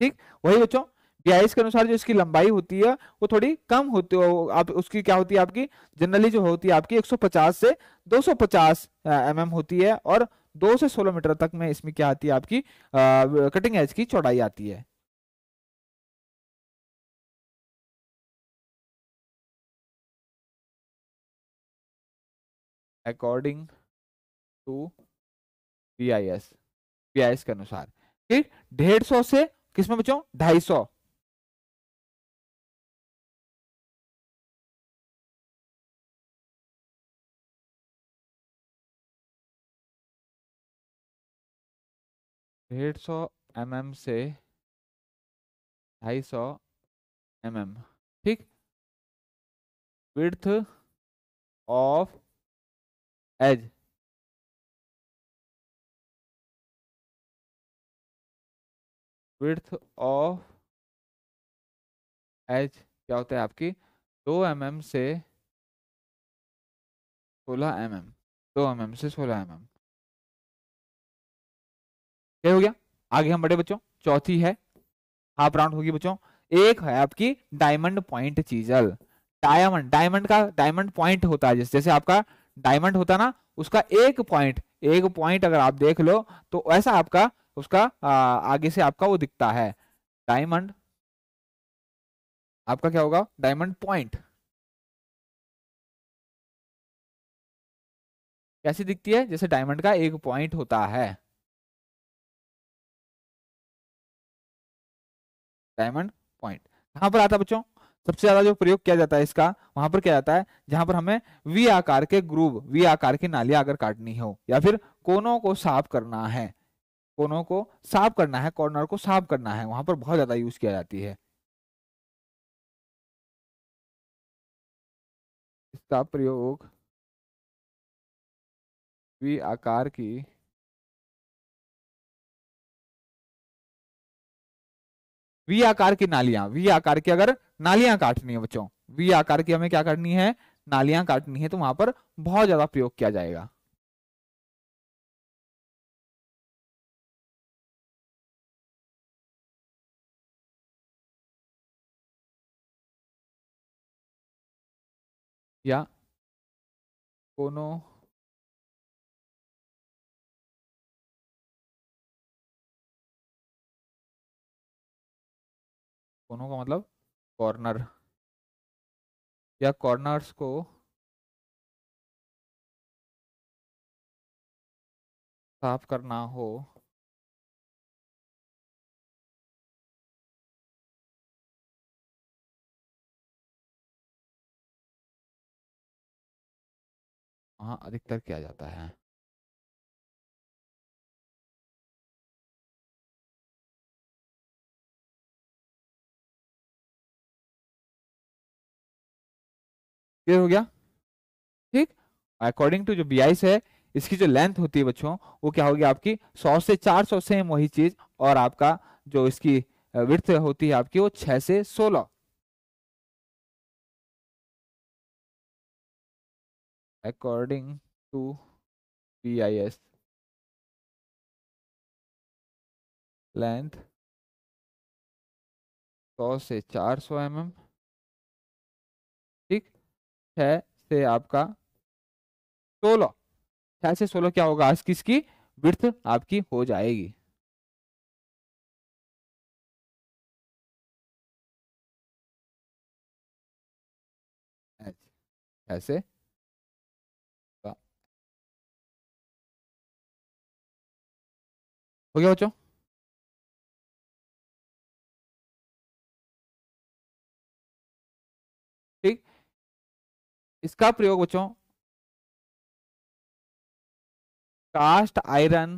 ठीक? वही बच्चों बीआईएस के अनुसार जो इसकी लंबाई होती है वो थोड़ी कम होती है आप उसकी क्या होती है आपकी? जनरली जो होती है आपकी 150 से 250 एमएम होती है और 2 से 16 मीटर तक में इसमें क्या आती है आपकी आ, कटिंग एज की चौड़ाई आती है। According to P I S P I S के अनुसार। ठीक? डेढ़ सौ से किसमें बच्चों ढाई सौ। डेढ़ सौ एम एम से ढाई सौ एम एम ठीक? Width of edge. Width of edge क्या होता है आपकी? दो एम एम से सोलह एम एम दो एम एम से सोलह एम एम क्या हो गया? आगे हम बड़े बच्चों, चौथी है, हाफ़ राउंड होगी बच्चों। एक है आपकी diamond point chisel. Diamond diamond का, डायमंड पॉइंट होता है जैसे आपका डायमंड होता ना, उसका एक पॉइंट एक पॉइंट अगर आप देख लो तो ऐसा आपका उसका आ, आगे से आपका वो दिखता है। डायमंड। आपका क्या होगा? Diamond point. कैसी दिखती है? जैसे डायमंड का एक पॉइंट होता है। Diamond point. कहाँ पर आता है बच्चों? सबसे ज़्यादा जो प्रयोग किया जाता है इसका वहाँ पर क्या जाता है? जहाँ पर हमें वी आकार के ग्रूव वी आकार की नालियाँ अगर काटनी हो या फिर कोनों को साफ़ करना है। कोनों को साफ़ करना है, कॉर्नर को साफ़ करना है, वहाँ पर बहुत ज़्यादा यूज़ किया जाती है। इसका प्रयोग वी आकार की वी आकार की नालियाँ वी आकार की अगर नालियाँ काटनी है बच्चों वी आकार की हमें क्या करनी है? नालियाँ काटनी है तो वहाँ पर बहुत ज़्यादा प्रयोग किया जाएगा। या कोनो कोनो का मतलब? कॉर्नर या कॉर्नर्स को साफ़ करना हो वहाँ अधिकतर किया जाता है। क्लियर हो गया? ठीक? अकॉर्डिंग टू जो बी है, इसकी जो लेंथ होती है बच्चों, वो क्या होगी आपकी? 100 से 400 सेम वही चीज़ और आपका जो इसकी विर्थ होती है आपकी, वो 6 से 16 बी आई एस लेंथ सौ से चार सौ एम एम. ठीक? छः से आपका सोलह. छह से सोलह क्या होगा? आज किसकी? विर्थ आपकी हो जाएगी. ऐसे हो गया बच्चों ठीक इसका प्रयोग बच्चों कास्ट आयरन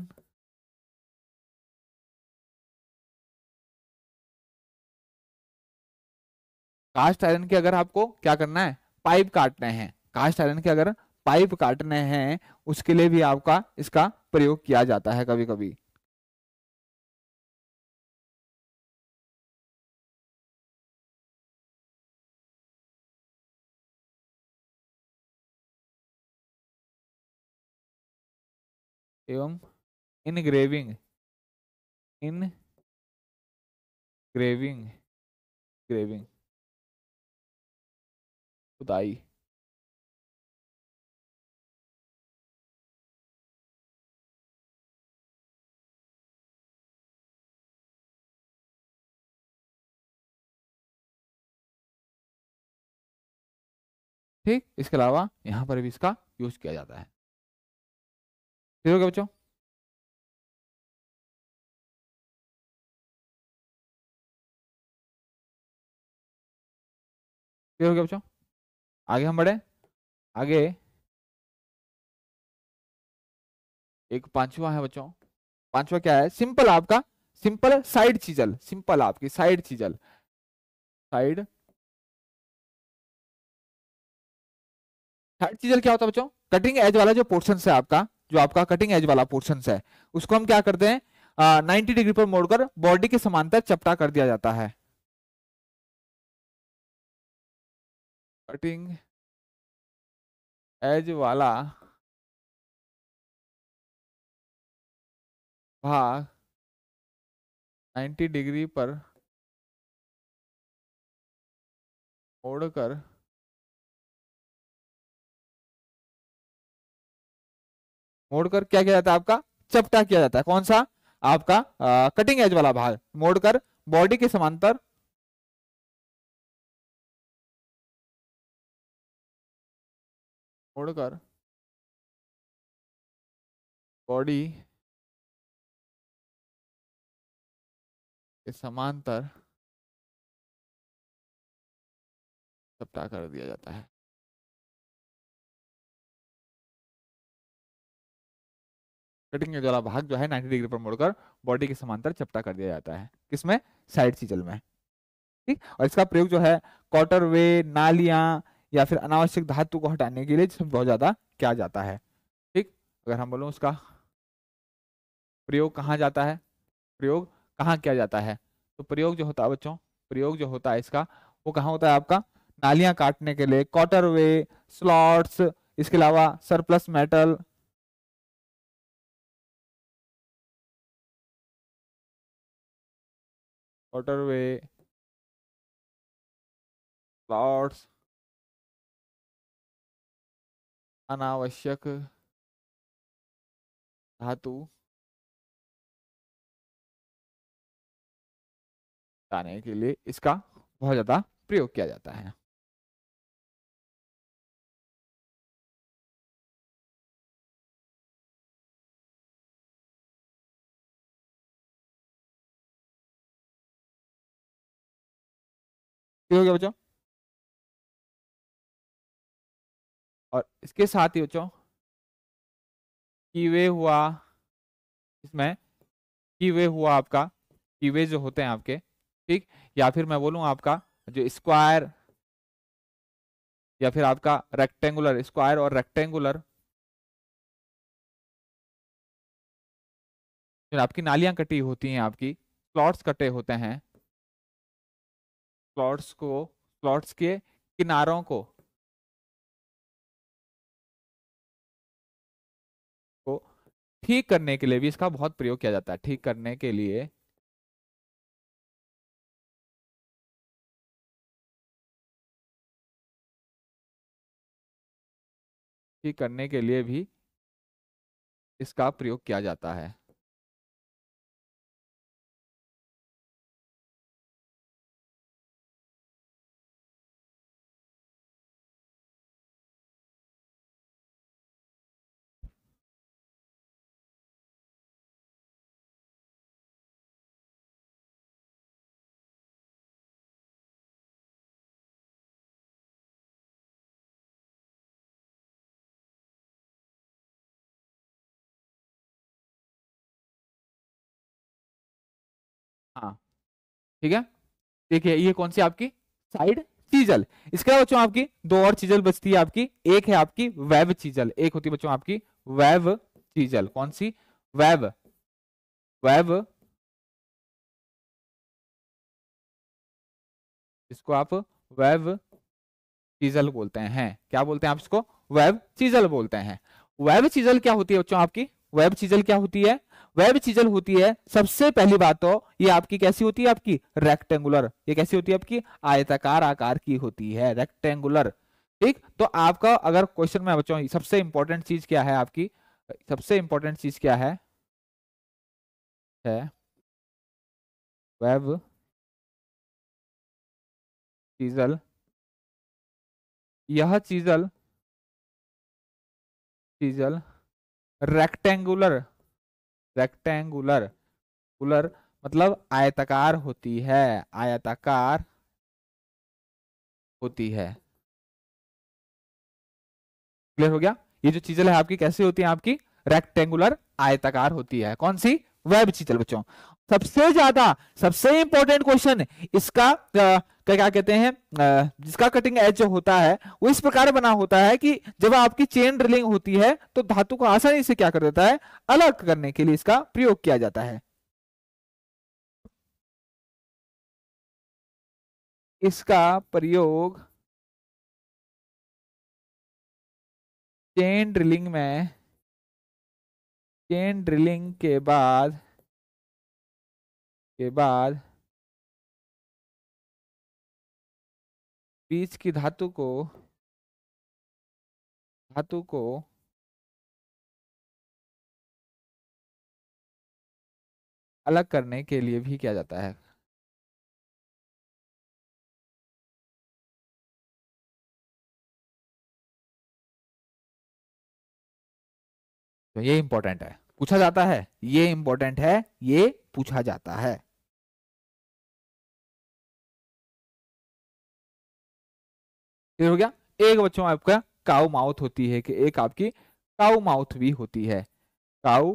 कास्ट आयरन के अगर आपको क्या करना है? पाइप काटने हैं। कास्ट आयरन के अगर पाइप काटने हैं, उसके लिए भी आपका इसका प्रयोग किया जाता है कभी कभी एवं इन ग्रेविंग इन ग्रेविंग ग्रेविंग खुदाई। ठीक, इसके अलावा यहाँ पर भी इसका यूज़ किया जाता है। ठीक हो गया बच्चों हो गया बच्चों आगे हम बढ़े। आगे। एक पांचवा है बच्चों। पांचवा क्या है? सिंपल आपका। सिंपल साइड चीजल सिंपल आपकी side chisel side side chisel क्या होता है बच्चों? कटिंग एज वाला जो पोर्शन है आपका। जो आपका कटिंग एज वाला पोर्शन है, उसको हम क्या करते हैं? नाइन्टी डिग्री पर मोड़कर बॉडी के समांतर चपटा कर दिया जाता है। कटिंग एज वाला भाग 90 डिग्री पर मोड़कर मोड़कर क्या किया जाता है आपका? चपटा किया जाता है। कौन सा? आपका आ, कटिंग एज वाला भाग। मोड़कर बॉडी के समांतर मोड़कर बॉडी के समांतर चपटा कर दिया जाता है। कटिंग के द्वारा भाग जो है 90 डिग्री पर मोड़कर बॉडी के समांतर चपटा कर दिया जाता है। किसमें? साइड चीजल में। ठीक? और इसका प्रयोग जो है कॉटर वे नालियाँ या फिर अनावश्यक धातु को हटाने के लिए बहुत ज़्यादा किया जाता है। ठीक? अगर हम बोलो उसका प्रयोग कहाँ जाता है? प्रयोग कहाँ किया जाता है? तो प्रयोग जो होता है बच्चों, प्रयोग जो होता है इसका, वो कहाँ होता है आपका? नालियाँ काटने के लिए कॉटर वे स्लॉट्स इसके अलावा सरप्लस मेटल वे प्लॉट्स अनावश्यक धातु हटाने के लिए इसका बहुत ज़्यादा प्रयोग किया जाता है। हो गया बच्चों? और इसके साथ ही बच्चों, कीवे हुआ, इसमें कीवे हुआ आपका, कीवे जो होते हैं आपके, ठीक? या फिर मैं बोलूँ आपका जो स्क्वायर या फिर आपका रेक्टेंगुलर स्क्वायर और रेक्टेंगुलर जो आपकी नालियाँ कटी होती हैं, आपकी स्लॉट्स कटे होते हैं स्लॉट्स को स्लॉट्स के किनारों को को ठीक करने के लिए भी इसका बहुत प्रयोग किया जाता है। ठीक करने के लिए ठीक करने के लिए भी इसका प्रयोग किया जाता है हाँ। ठीक है? देखिए, ये कौन सी आपकी? साइड चीजल इसके बाद बच्चों, आपकी दो और चीजल बचती है आपकी। एक है आपकी वेब चीजल एक होती है बच्चों, आपकी वेब चीजल कौन सी? वेब वेब इसको आप वेब चीजल बोलते हैं। क्या बोलते हैं आप इसको? वेब चीजल बोलते हैं। वेब चीजल क्या होती है बच्चों, आपकी? वेब चीजल क्या होती है? वेब चीजल होती है, सबसे पहली बात तो ये आपकी कैसी होती है आपकी? रेक्टेंगुलर ये कैसी होती है आपकी? आयताकार आकार की होती है रेक्टेंगुलर ठीक? तो आपका अगर क्वेश्चन में बच्चों, सबसे इंपॉर्टेंट चीज़ क्या है आपकी? सबसे इंपॉर्टेंट चीज़ क्या है? है? Web chisel. यह चीजल। चीजल। रेक्टेंगुलर रेक्टेंगुलर कुलर मतलब आयताकार होती है, आयताकार होती है। क्लियर हो गया? ये जो चीज़ें है आपकी, कैसी होती है आपकी? रेक्टेंगुलर आयताकार होती है। कौन सी? वेब चीजल बच्चों। सबसे ज़्यादा, सबसे इंपॉर्टेंट क्वेश्चन इसका क्या कहते हैं जिसका कटिंग एज जो होता है, वो इस प्रकार बना होता है कि जब आपकी चेन ड्रिलिंग होती है तो धातु को आसानी से क्या कर देता है, अलग करने के लिए इसका प्रयोग किया जाता है। इसका प्रयोग चेन ड्रिलिंग में चेन ड्रिलिंग के बाद के बाद बीच की धातु को धातु को अलग करने के लिए भी किया जाता है। तो ये इंपॉर्टेंट है। पूछा जाता है, ये इंपॉर्टेंट है, ये पूछा जाता है। क्लियर हो गया, एक बच्चों आपका काउ माउथ होती है कि एक आपकी काउ माउथ भी होती है। काउ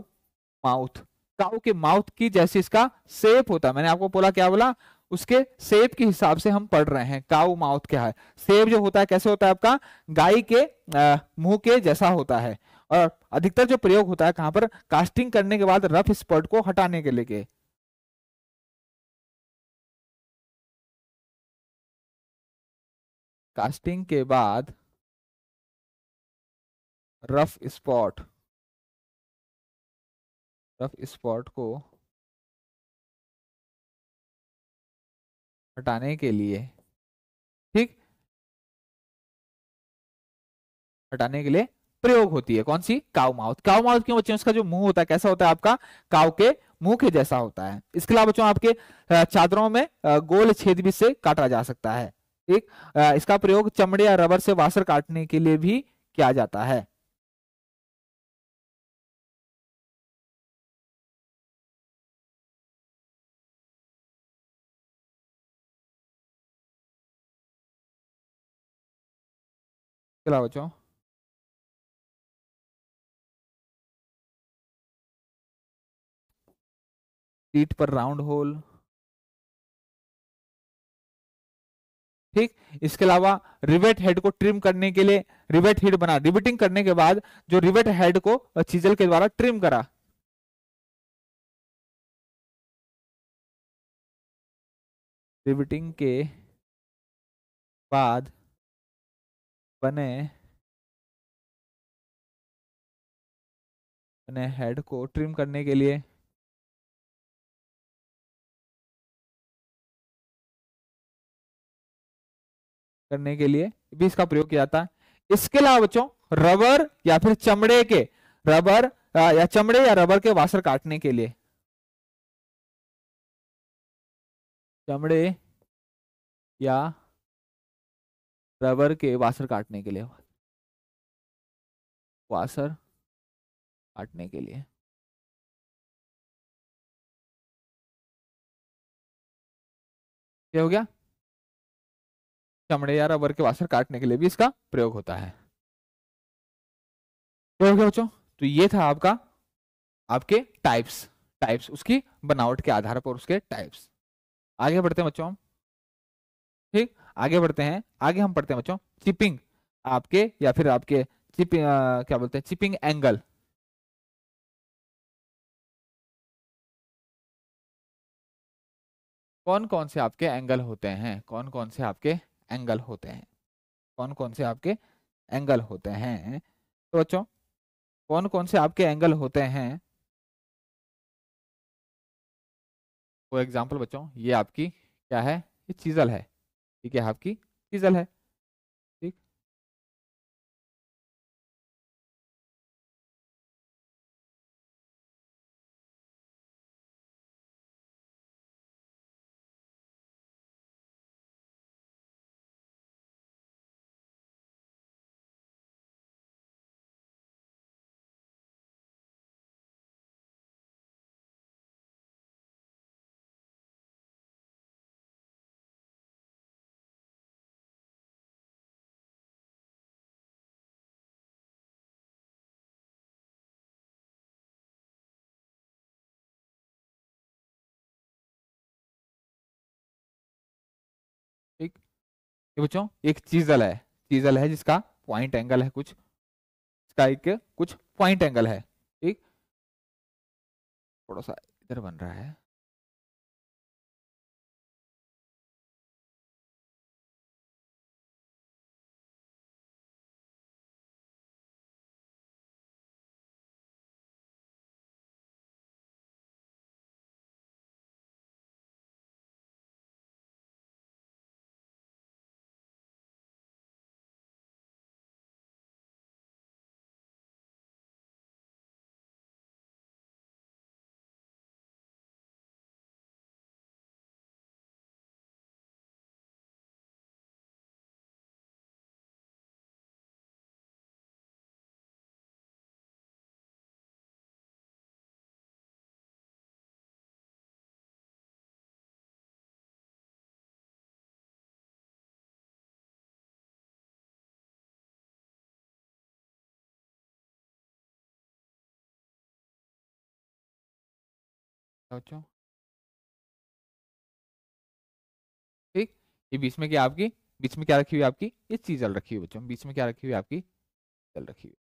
माउथ काउ के माउथ की जैसे इसका शेप होता है। मैंने आपको बोला, क्या बोला? उसके शेप के हिसाब से हम पढ़ रहे हैं। काउ माउथ क्या है? शेप जो होता है, कैसे होता है आपका? गाय के मुँह के जैसा होता है। और अधिकतर जो प्रयोग होता है कहाँ पर? कास्टिंग करने के बाद रफ स्पॉट को हटाने के लिए कास्टिंग के बाद रफ स्पॉट रफ स्पॉट को हटाने के लिए, ठीक? हटाने के लिए प्रयोग होती है। कौन सी? काउ माउथ काउ माउथ क्यों बच्चे? उसका जो मुँह होता है, कैसा होता है आपका? काउ के मुँह के जैसा होता है। इसके अलावा बच्चों, आपके चादरों में गोल छेद भी से काटा जा सकता है। ठीक इसका प्रयोग चमड़े या रबर से वासर काटने के लिए भी किया जाता है। चला बच्चों। सीट पर राउंड होल। ठीक? इसके अलावा रिवेट हेड को ट्रिम करने के लिए रिवेट हेड बना रिवेटिंग करने के बाद जो रिवेट हेड को चीजल के द्वारा ट्रिम करा। रिवेटिंग के बाद बने बने हेड को ट्रिम करने के लिए करने के लिए भी इसका प्रयोग किया जाता है। इसके अलावा बच्चों, रबर या फिर चमड़े के, रबर या चमड़े या रबर के वासर काटने के लिए। चमड़े या रबर के वासर काटने के लिए। वासर काटने के लिए। क्या हो गया। चमड़े या रबर के वासर काटने के लिए भी इसका प्रयोग होता है। क्या हो बच्चों तो ये था आपका, आपके टाइप्स टाइप्स उसकी बनावट के आधार पर उसके टाइप्स आगे बढ़ते हैं बच्चों हम। ठीक, आगे बढ़ते हैं, आगे हम पढ़ते हैं बच्चों चिपिंग आपके या फिर आपके चिप क्या बोलते हैं चिपिंग एंगल कौन कौन से आपके एंगल होते हैं कौन कौन से आपके एंगल होते हैं। कौन कौन से आपके एंगल होते हैं? तो बच्चों कौन कौन से आपके एंगल होते हैं? फॉर एग्ज़ाम्पल बच्चों, ये आपकी क्या है? ये चीजल है। ठीक है, आपकी चीजल है। ये बच्चों, एक चीजल है चीजल है जिसका पॉइंट एंगल है कुछ, इसका एक कुछ पॉइंट एंगल है, ठीक? थोड़ा सा इधर बन रहा है। बच्चों ठीक, ये बीच में क्या आपकी, बीच में क्या रखी हुई आपकी? ये चीजल रखी हुई बच्चों, बीच में क्या रखी हुई आपकी? चल रखी हुई।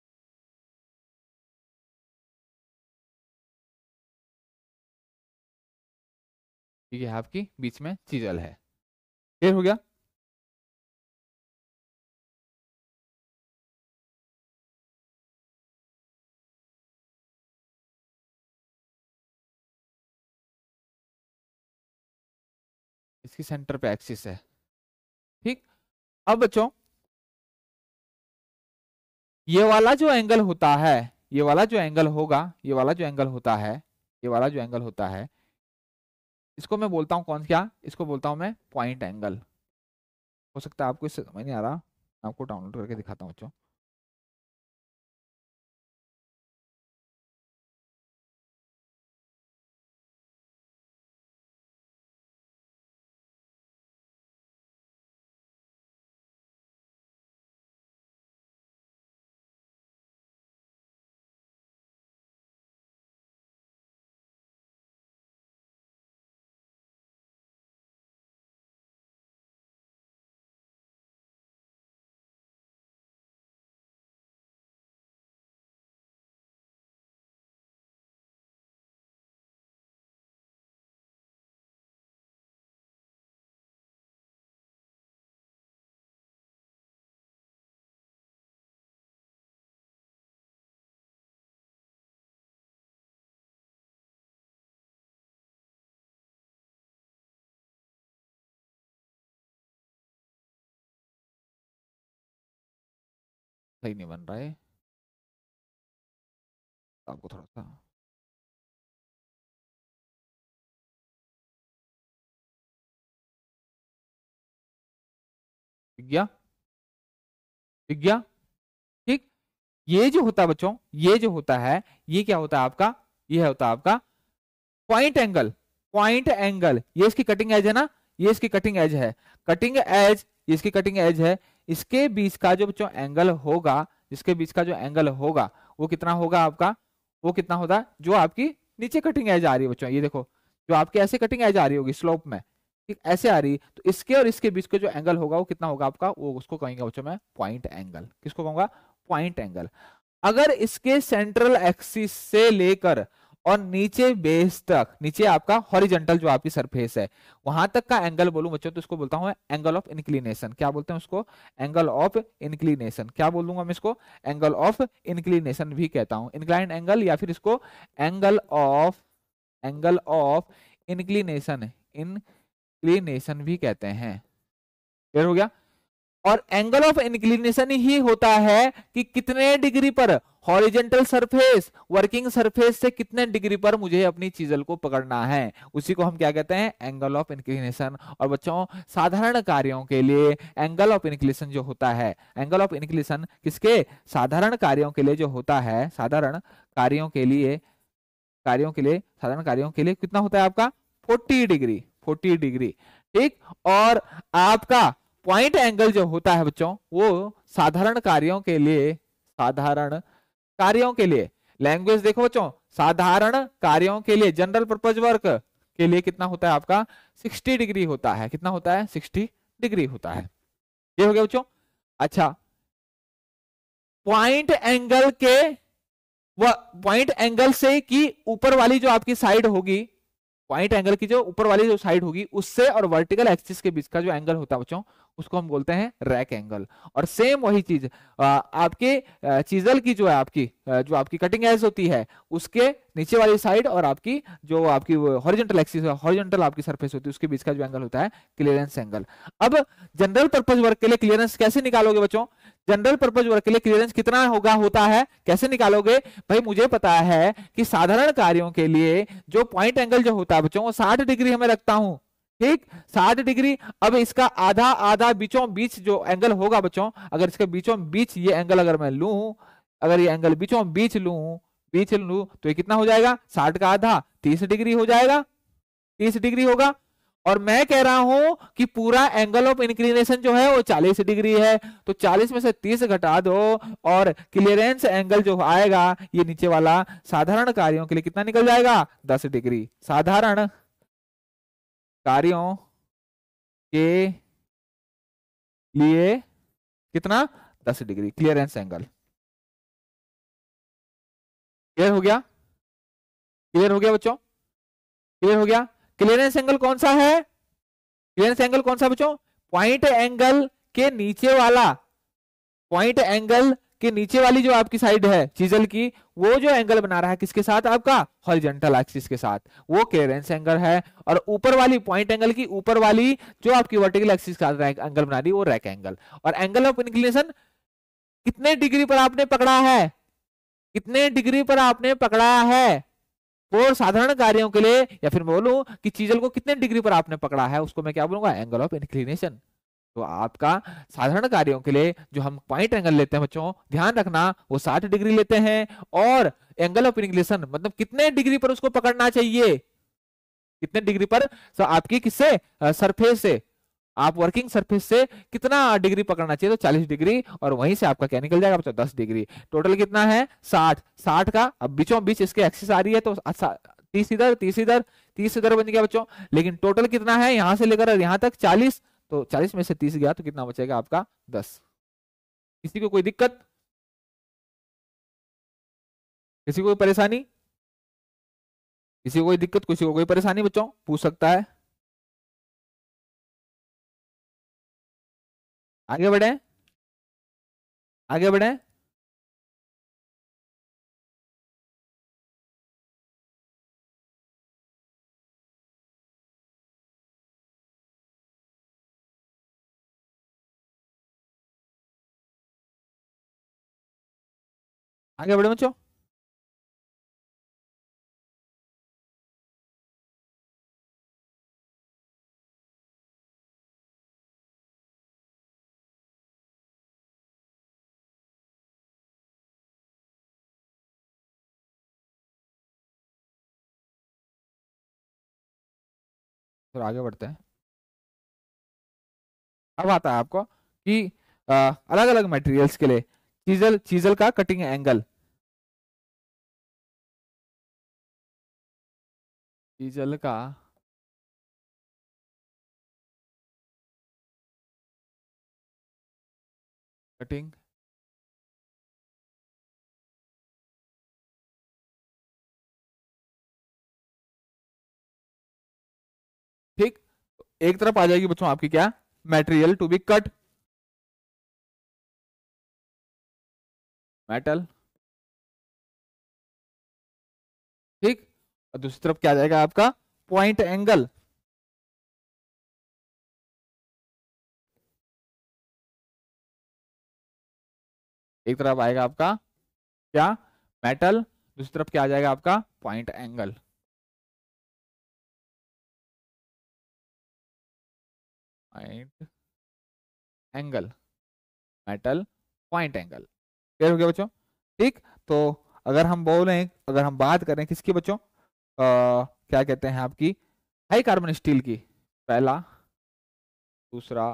ठीक है, आपकी बीच में चीजल है। क्लियर हो गया। इसकी सेंटर पे एक्सिस है। ठीक? अब बच्चों, ये वाला जो एंगल होता है, ये वाला जो एंगल होगा, ये वाला जो एंगल होता है, ये वाला जो एंगल होता है, इसको मैं बोलता हूँ कौन क्या? इसको बोलता हूँ मैं पॉइंट एंगल। हो सकता है आपको इससे समझ नहीं आ रहा। आपको डाउनलोड करके दिखाता हूँ बच्चों। सही नहीं बन रहा है आपको थोड़ा सा गया गया ठीक ये जो होता है बच्चों ये जो होता है ये क्या होता है आपका ये होता है आपका पॉइंट एंगल पॉइंट एंगल ये इसकी कटिंग एज है ना ये इसकी कटिंग एज है कटिंग एज इसकी कटिंग एज है इसके बीच का जो बच्चों एंगल होगा इसके बीच का जो एंगल होगा, वो कितना होगा आपका? वो कितना होता है? जो आपकी नीचे कटिंग एज आ रही है बच्चों, ये देखो, जो आपकी ऐसे कटिंग एज आ रही होगी स्लोप में, ठीक, ऐसे आ रही है तो इसके और इसके बीच का जो एंगल होगा, वो कितना होगा आपका? वो उसको कहेंगे बच्चों में पॉइंट एंगल किसको कहूँगा? पॉइंट एंगल अगर इसके सेंट्रल एक्सिस से लेकर और नीचे बेस तक, नीचे आपका हॉरिजेंटल जो आपकी सरफेस है, वहाँ तक का एंगल बोलूँ बच्चों तो इसको बोलता हूँ एंगल ऑफ़ इंक्लिनेशन क्या बोलते हैं उसको? एंगल ऑफ़ इंक्लिनेशन क्या बोल दूँगा मैं इसको? एंगल ऑफ़ इंक्लिनेशन भी कहता हूँ. इंक्लाइन एंगल या फिर इसको angle of angle of inclination inclination भी कहते हैं। क्लियर हो गया? और एंगल ऑफ़ इंक्लिनेशन ही होता है कि कितने डिग्री पर? हॉरिजेंटल सरफेस, वर्किंग सरफेस से कितने डिग्री पर मुझे अपनी चीजल को पकड़ना है? उसी को हम क्या कहते हैं? Angle of inclination. और बच्चों, साधारण कार्यों के लिए एंगल ऑफ़ इंक्लिनेशन जो होता है, एंगल ऑफ़ इंक्लिनेशन किसके? साधारण कार्यों के लिए जो होता है, साधारण कार्यों के लिए, कार्यों के लिए, साधारण कार्यों के लिए कितना होता है आपका? 40 डिग्री 40 डिग्री। ठीक? और आपका पॉइंट एंगल जो होता है बच्चों, वो साधारण कार्यों के लिए, साधारण कार्यों के लिए। लैंग्वेज देखो बच्चों, साधारण कार्यों के लिए जनरल पर्पज वर्क के लिए कितना होता है आपका? 60 डिग्री होता है। कितना होता है? 60 डिग्री होता है। ये हो गया बच्चों। अच्छा। पॉइंट एंगल के वह पॉइंट एंगल से कि ऊपर वाली जो आपकी साइड होगी पॉइंट एंगल की जो ऊपर वाली जो साइड होगी, उससे और वर्टिकल एक्सिस के बीच का जो एंगल होता है बच्चों उसको हम बोलते हैं रैक एंगल और सेम वही चीज़ आपके चीजल की जो है आपकी जो आपकी कटिंग एज होती है, उसके नीचे वाली साइड और आपकी जो आपकी हॉरिजेंटल एक्सिस हॉरिजेंटल आपकी सरफेस होती है, उसके बीच का जो एंगल होता है क्लियरेंस एंगल अब जनरल पर्पज वर्क के लिए क्लियरेंस कैसे निकालोगे बच्चों? जनरल पर्पज वर्क के लिए क्लियरेंस कितना होगा, होता है? कैसे निकालोगे? भाई, मुझे पता है कि साधारण कार्यों के लिए जो पॉइंट एंगल जो होता है बच्चों, वो साठ डिग्री हमें रखता हूँ। ठीक? साठ डिग्री। अब इसका आधा आधा बीचों बीच जो एंगल होगा बच्चों, अगर इसके बीचों बीच ये एंगल अगर मैं लू, अगर ये एंगल बीचों बीच लू बीच लू तो ये कितना हो जाएगा? साठ का आधा। तीस डिग्री हो जाएगा। तीस डिग्री होगा। और मैं कह रहा हूँ कि पूरा एंगल ऑफ़ इंक्लिनेशन जो है, वो 40 डिग्री है। तो 40 में से 30 घटा दो और क्लियरेंस एंगल जो आएगा, ये नीचे वाला साधारण कार्यों के लिए कितना निकल जाएगा? 10 डिग्री। साधारण। कार्यों के लिए कितना? 10 डिग्री, क्लियरेंस एंगल। क्लियर हो गया? क्लियर हो गया बच्चों? क्लियर हो गया? क्लियरेंस एंगल कौन सा है? क्लियरेंस एंगल कौन सा बच्चों? पॉइंट एंगल के नीचे वाला। पॉइंट एंगल कि नीचे वाली जो आपकी साइड है, चीजल की, वो जो एंगल बना रहा है, किसके साथ आपका? हॉरिजेंटल एक्सिस के साथ। वो क्लियरेंस एंगल है और ऊपर वाली पॉइंट एंगल की, ऊपर वाली जो आपकी वर्टिकल एक्सिस का एंगल बना रही है, वो रैक एंगल और एंगल ऑफ़ इंक्लिनेशन कितने डिग्री पर आपने पकड़ा है? कितने डिग्री पर आपने पकड़ा है? फोर साधारण कार्यों के लिए, या फिर बोलूँ कि चीजल को कितने डिग्री पर आपने पकड़ा है, उसको मैं क्या बोलूँगा? एंगल ऑफ़ इंक्लिनेशन तो आपका साधारण कार्यों के लिए जो हम पॉइंट एंगल लेते हैं बच्चों, ध्यान रखना, वो 60 डिग्री लेते हैं और एंगल ऑफ़ इंक्लिनेशन मतलब कितने डिग्री पर उसको पकड़ना चाहिए? कितने डिग्री पर? तो आपकी किससे? सरफेस से। आप वर्किंग सरफेस से कितना डिग्री पकड़ना चाहिए? तो 40 डिग्री और वहीं से आपका क्या निकल जाएगा बच्चों? 10 डिग्री। टोटल कितना है? 60 60 का, अब बीचों बीच इसके एक्सिस आ रही है तो तीस इधर तीस इधर तीस इधर बन गया बच्चों। लेकिन टोटल कितना है? यहाँ से लेकर यहाँ तक 40 तो 40 में से 30 गया तो कितना बचेगा आपका? 10 किसी को कोई दिक्कत? किसी को कोई परेशानी? किसी को कोई दिक्कत? किसी को कोई परेशानी बच्चों? पूछ सकता है। आगे बढ़े। आगे बढ़े। आगे बढ़े बच्चों। तो आगे बढ़ते हैं। अब आता है आपको कि अलग अलग मटेरियल्स के लिए चीजल चीजल का कटिंग एंगल चीजल का कटिंग ठीक, एक तरफ़ आ जाएगी बच्चों आपकी क्या? Material to be cut metal ठीक? और दूसरी तरफ़ क्या जाएगा आपका? पॉइंट एंगल एक तरफ़ आएगा आपका क्या? मेटल दूसरी तरफ़ क्या आ जाएगा आपका? Point angle point angle metal point angle clear हो गया बच्चों? ठीक तो अगर हम बोले, अगर हम बात करें किसकी बच्चों? क्या कहते हैं आपकी? हाई कार्बन स्टील की। पहला, दूसरा,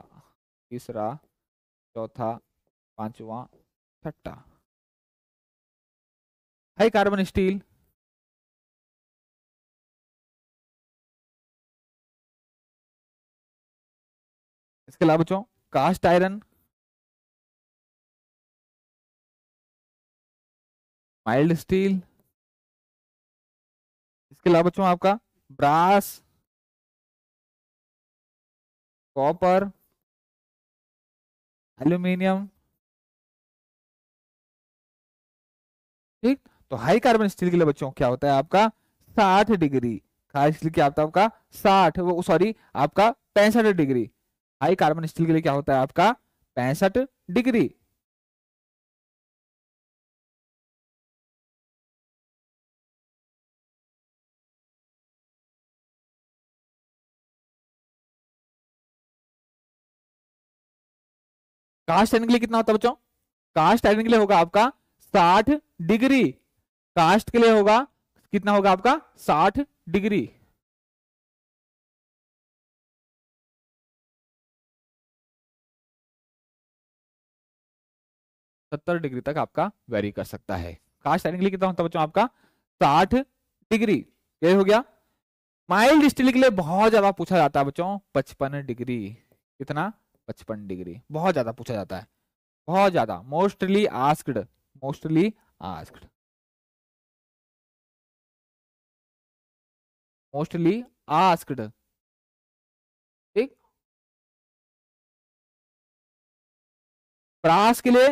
तीसरा, चौथा, पांचवा, छठा। High carbon steel. इसके अलावा बच्चों, कास्ट आयरन। माइल्ड स्टील इसके अलावा बच्चों आपका ब्रास कॉपर एल्यूमिनियम ठीक? तो हाई कार्बन स्टील के लिए बच्चों क्या होता है आपका 60 डिग्री। हाई स्टील क्या होता है आपका 60 वो सॉरी आपका पैंसठ डिग्री। हाई कार्बन स्टील के लिए क्या होता है आपका पैंसठ डिग्री। कास्ट आयरन के लिए कितना होता है बच्चों? कास्ट आयरन के लिए होगा आपका साठ डिग्री। कास्ट के लिए होगा कितना होगा आपका? साठ डिग्री। सत्तर डिग्री तक आपका वेरी कर सकता है। कास्ट आयरन के लिए कितना होता है बच्चों आपका? साठ डिग्री। ये हो गया? माइल्ड स्टील के लिए बहुत ज़्यादा पूछा जाता है बच्चों, पचपन डिग्री। कितना? पचपन डिग्री। बहुत ज़्यादा पूछा जाता है। बहुत ज़्यादा। Mostly asked. Mostly asked. Mostly asked. ठीक? प्रास के लिए,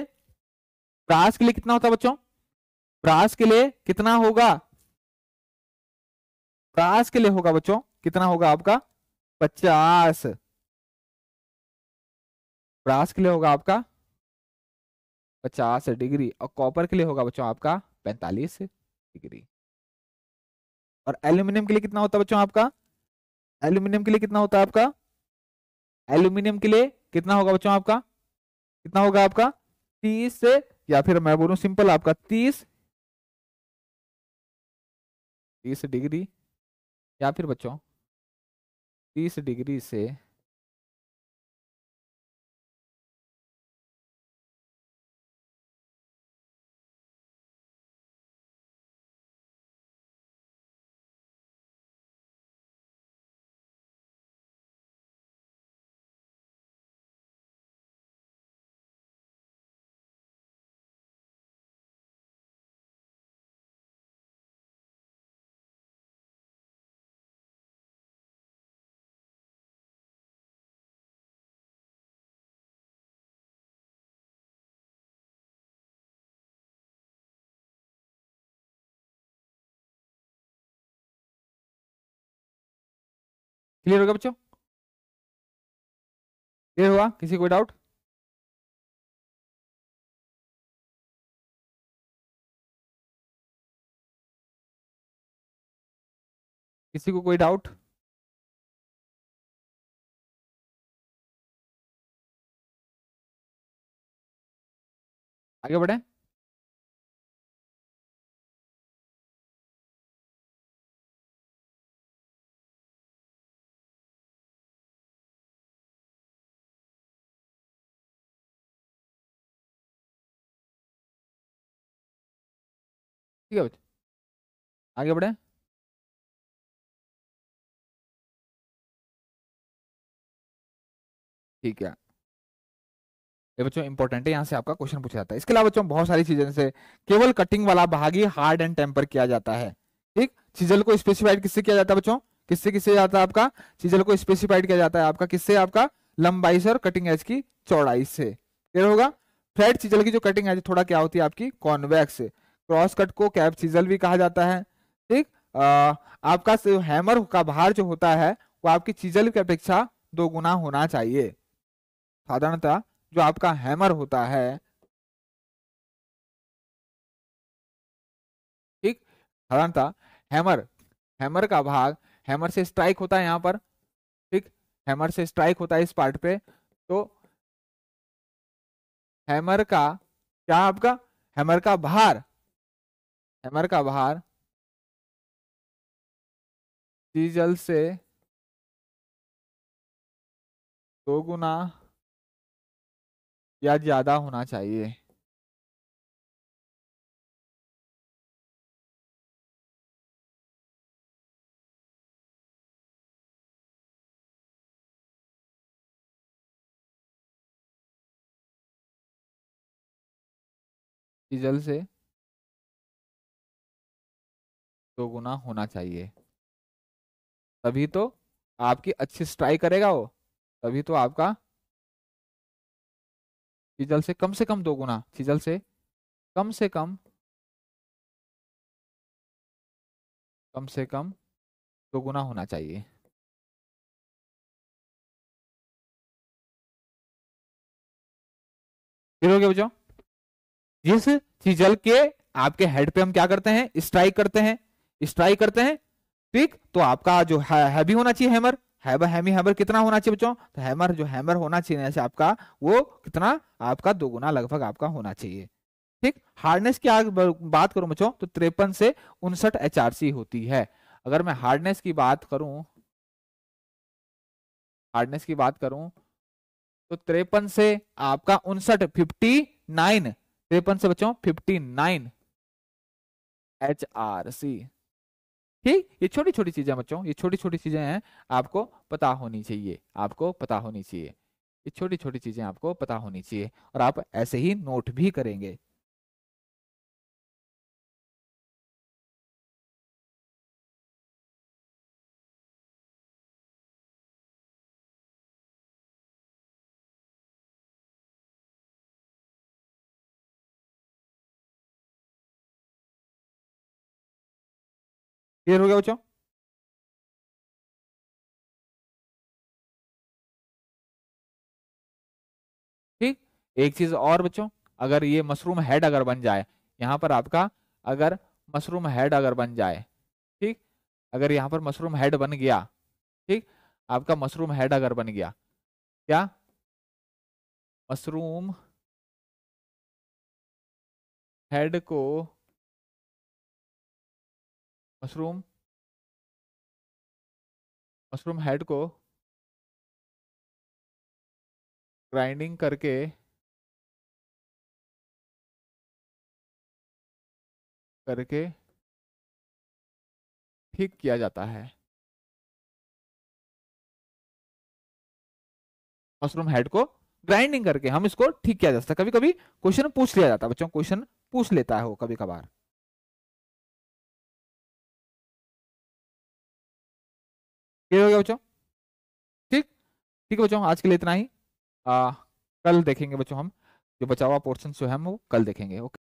प्रास के लिए कितना होता है बच्चों? प्रास के लिए कितना होगा? प्रास के लिए होगा बच्चों, कितना होगा आपका? पचास। ब्रास के लिए होगा आपका पचास डिग्री और कॉपर के लिए होगा बच्चों आपका पैंतालीस डिग्री। और एल्यूमिनियम के लिए कितना होता है बच्चों आपका? एल्यूमिनियम के लिए कितना होता है आपका? एल्यूमिनियम के लिए कितना होगा बच्चों आपका? कितना होगा आपका? तीस से या फिर मैं बोलूँ सिंपल आपका तीस। तीस डिग्री या फिर बच्चों तीस डिग्री से क्लियर होगा बच्चों? क्लियर हुआ? किसी कोई डाउट किसी को कोई डाउट आगे बढ़े। ठीक है बच्चे। आगे बढ़े। ठीक है। ये बच्चों इंपॉर्टेंट है, यहाँ से आपका क्वेश्चन पूछा जाता है। इसके अलावा बच्चों, बहुत सारी चीज़ें, जैसे केवल कटिंग वाला भाग ही हार्ड एंड टेम्पर किया जाता है। ठीक? चीजल को स्पेसिफाइड किससे किया जाता है बच्चों? किससे किससे जाता है आपका? चीजल को स्पेसिफाइड किया जाता है आपका किससे? आपका लंबाई से और कटिंग एज की चौड़ाई से। क्लियर होगा? फ्लैट चीजल की जो कटिंग एज थोड़ा क्या होती है आपकी? कॉन्वेक्स क्रॉस कट को कैप चिजल भी कहा जाता है। ठीक? आपका हैमर का भार जो होता है, वो आपकी चिजल की अपेक्षा दो गुना होना चाहिए। साधारणतः जो आपका हैमर होता है, ठीक? साधारणतः हैमर हैमर का भाग, हैमर से स्ट्राइक होता है यहाँ पर, ठीक? हैमर से स्ट्राइक होता है इस पार्ट पे तो हैमर का, क्या आपका? हैमर का भार हैमर का भार डीजल से दो गुना या ज़्यादा होना चाहिए। डीजल से दो गुना होना चाहिए। तभी तो आपकी अच्छी स्ट्राइक करेगा वो। तभी तो आपका चीजल से कम से कम दो गुना, चीजल से कम से कम कम से कम दो गुना होना चाहिए। फिर हो गया बच्चों, जिस चीजल के आपके हेड पे हम क्या करते हैं? स्ट्राइक करते हैं। स्ट्राइक करते हैं। ठीक? तो आपका जो हैवी होना चाहिए हैमर हैमर हैमी हैमर कितना होना चाहिए बच्चों? तो हैमर जो हैमर होना चाहिए जैसे आपका, वो कितना? आपका दोगुना लगभग आपका होना चाहिए। ठीक? हार्डनेस की बात करूँ बच्चों तो तिरपन से उनसठ एच होती है। अगर मैं हार्डनेस की बात करूँ हार्डनेस की बात करूँ तो तिरपन से आपका उनसठ फिफ्टी नाइन तिरपन से बच्चों fifty nine H R C ठीक? ये छोटी छोटी चीज़ें बच्चों, ये छोटी छोटी चीज़ें हैं, आपको पता होनी चाहिए, आपको पता होनी चाहिए। ये छोटी छोटी चीज़ें आपको पता होनी चाहिए और आप ऐसे ही नोट भी करेंगे। क्लियर हो गया बच्चों ठीक एक चीज़ और बच्चों, अगर ये मशरूम हेड अगर बन जाए, यहाँ पर आपका अगर मशरूम हेड अगर बन जाए, ठीक? अगर यहाँ पर मशरूम हेड बन गया, ठीक? आपका मशरूम हेड अगर बन गया, क्या? मशरूम हेड को मशरूम मशरूम हेड को ग्राइंडिंग करके करके ठीक किया जाता है। मशरूम हेड को ग्राइंडिंग करके हम इसको ठीक किया जा सकता है। कभी कभी क्वेश्चन पूछ लिया जाता है, बच्चों, क्वेश्चन पूछ लेता है वो कभी कभार क्लियर हो गया बच्चों? ठीक? ठीक है बच्चों आज के लिए इतना ही। आ, कल देखेंगे बच्चों हम। जो बचा हुआ पोर्शन जो है वो कल देखेंगे ओके?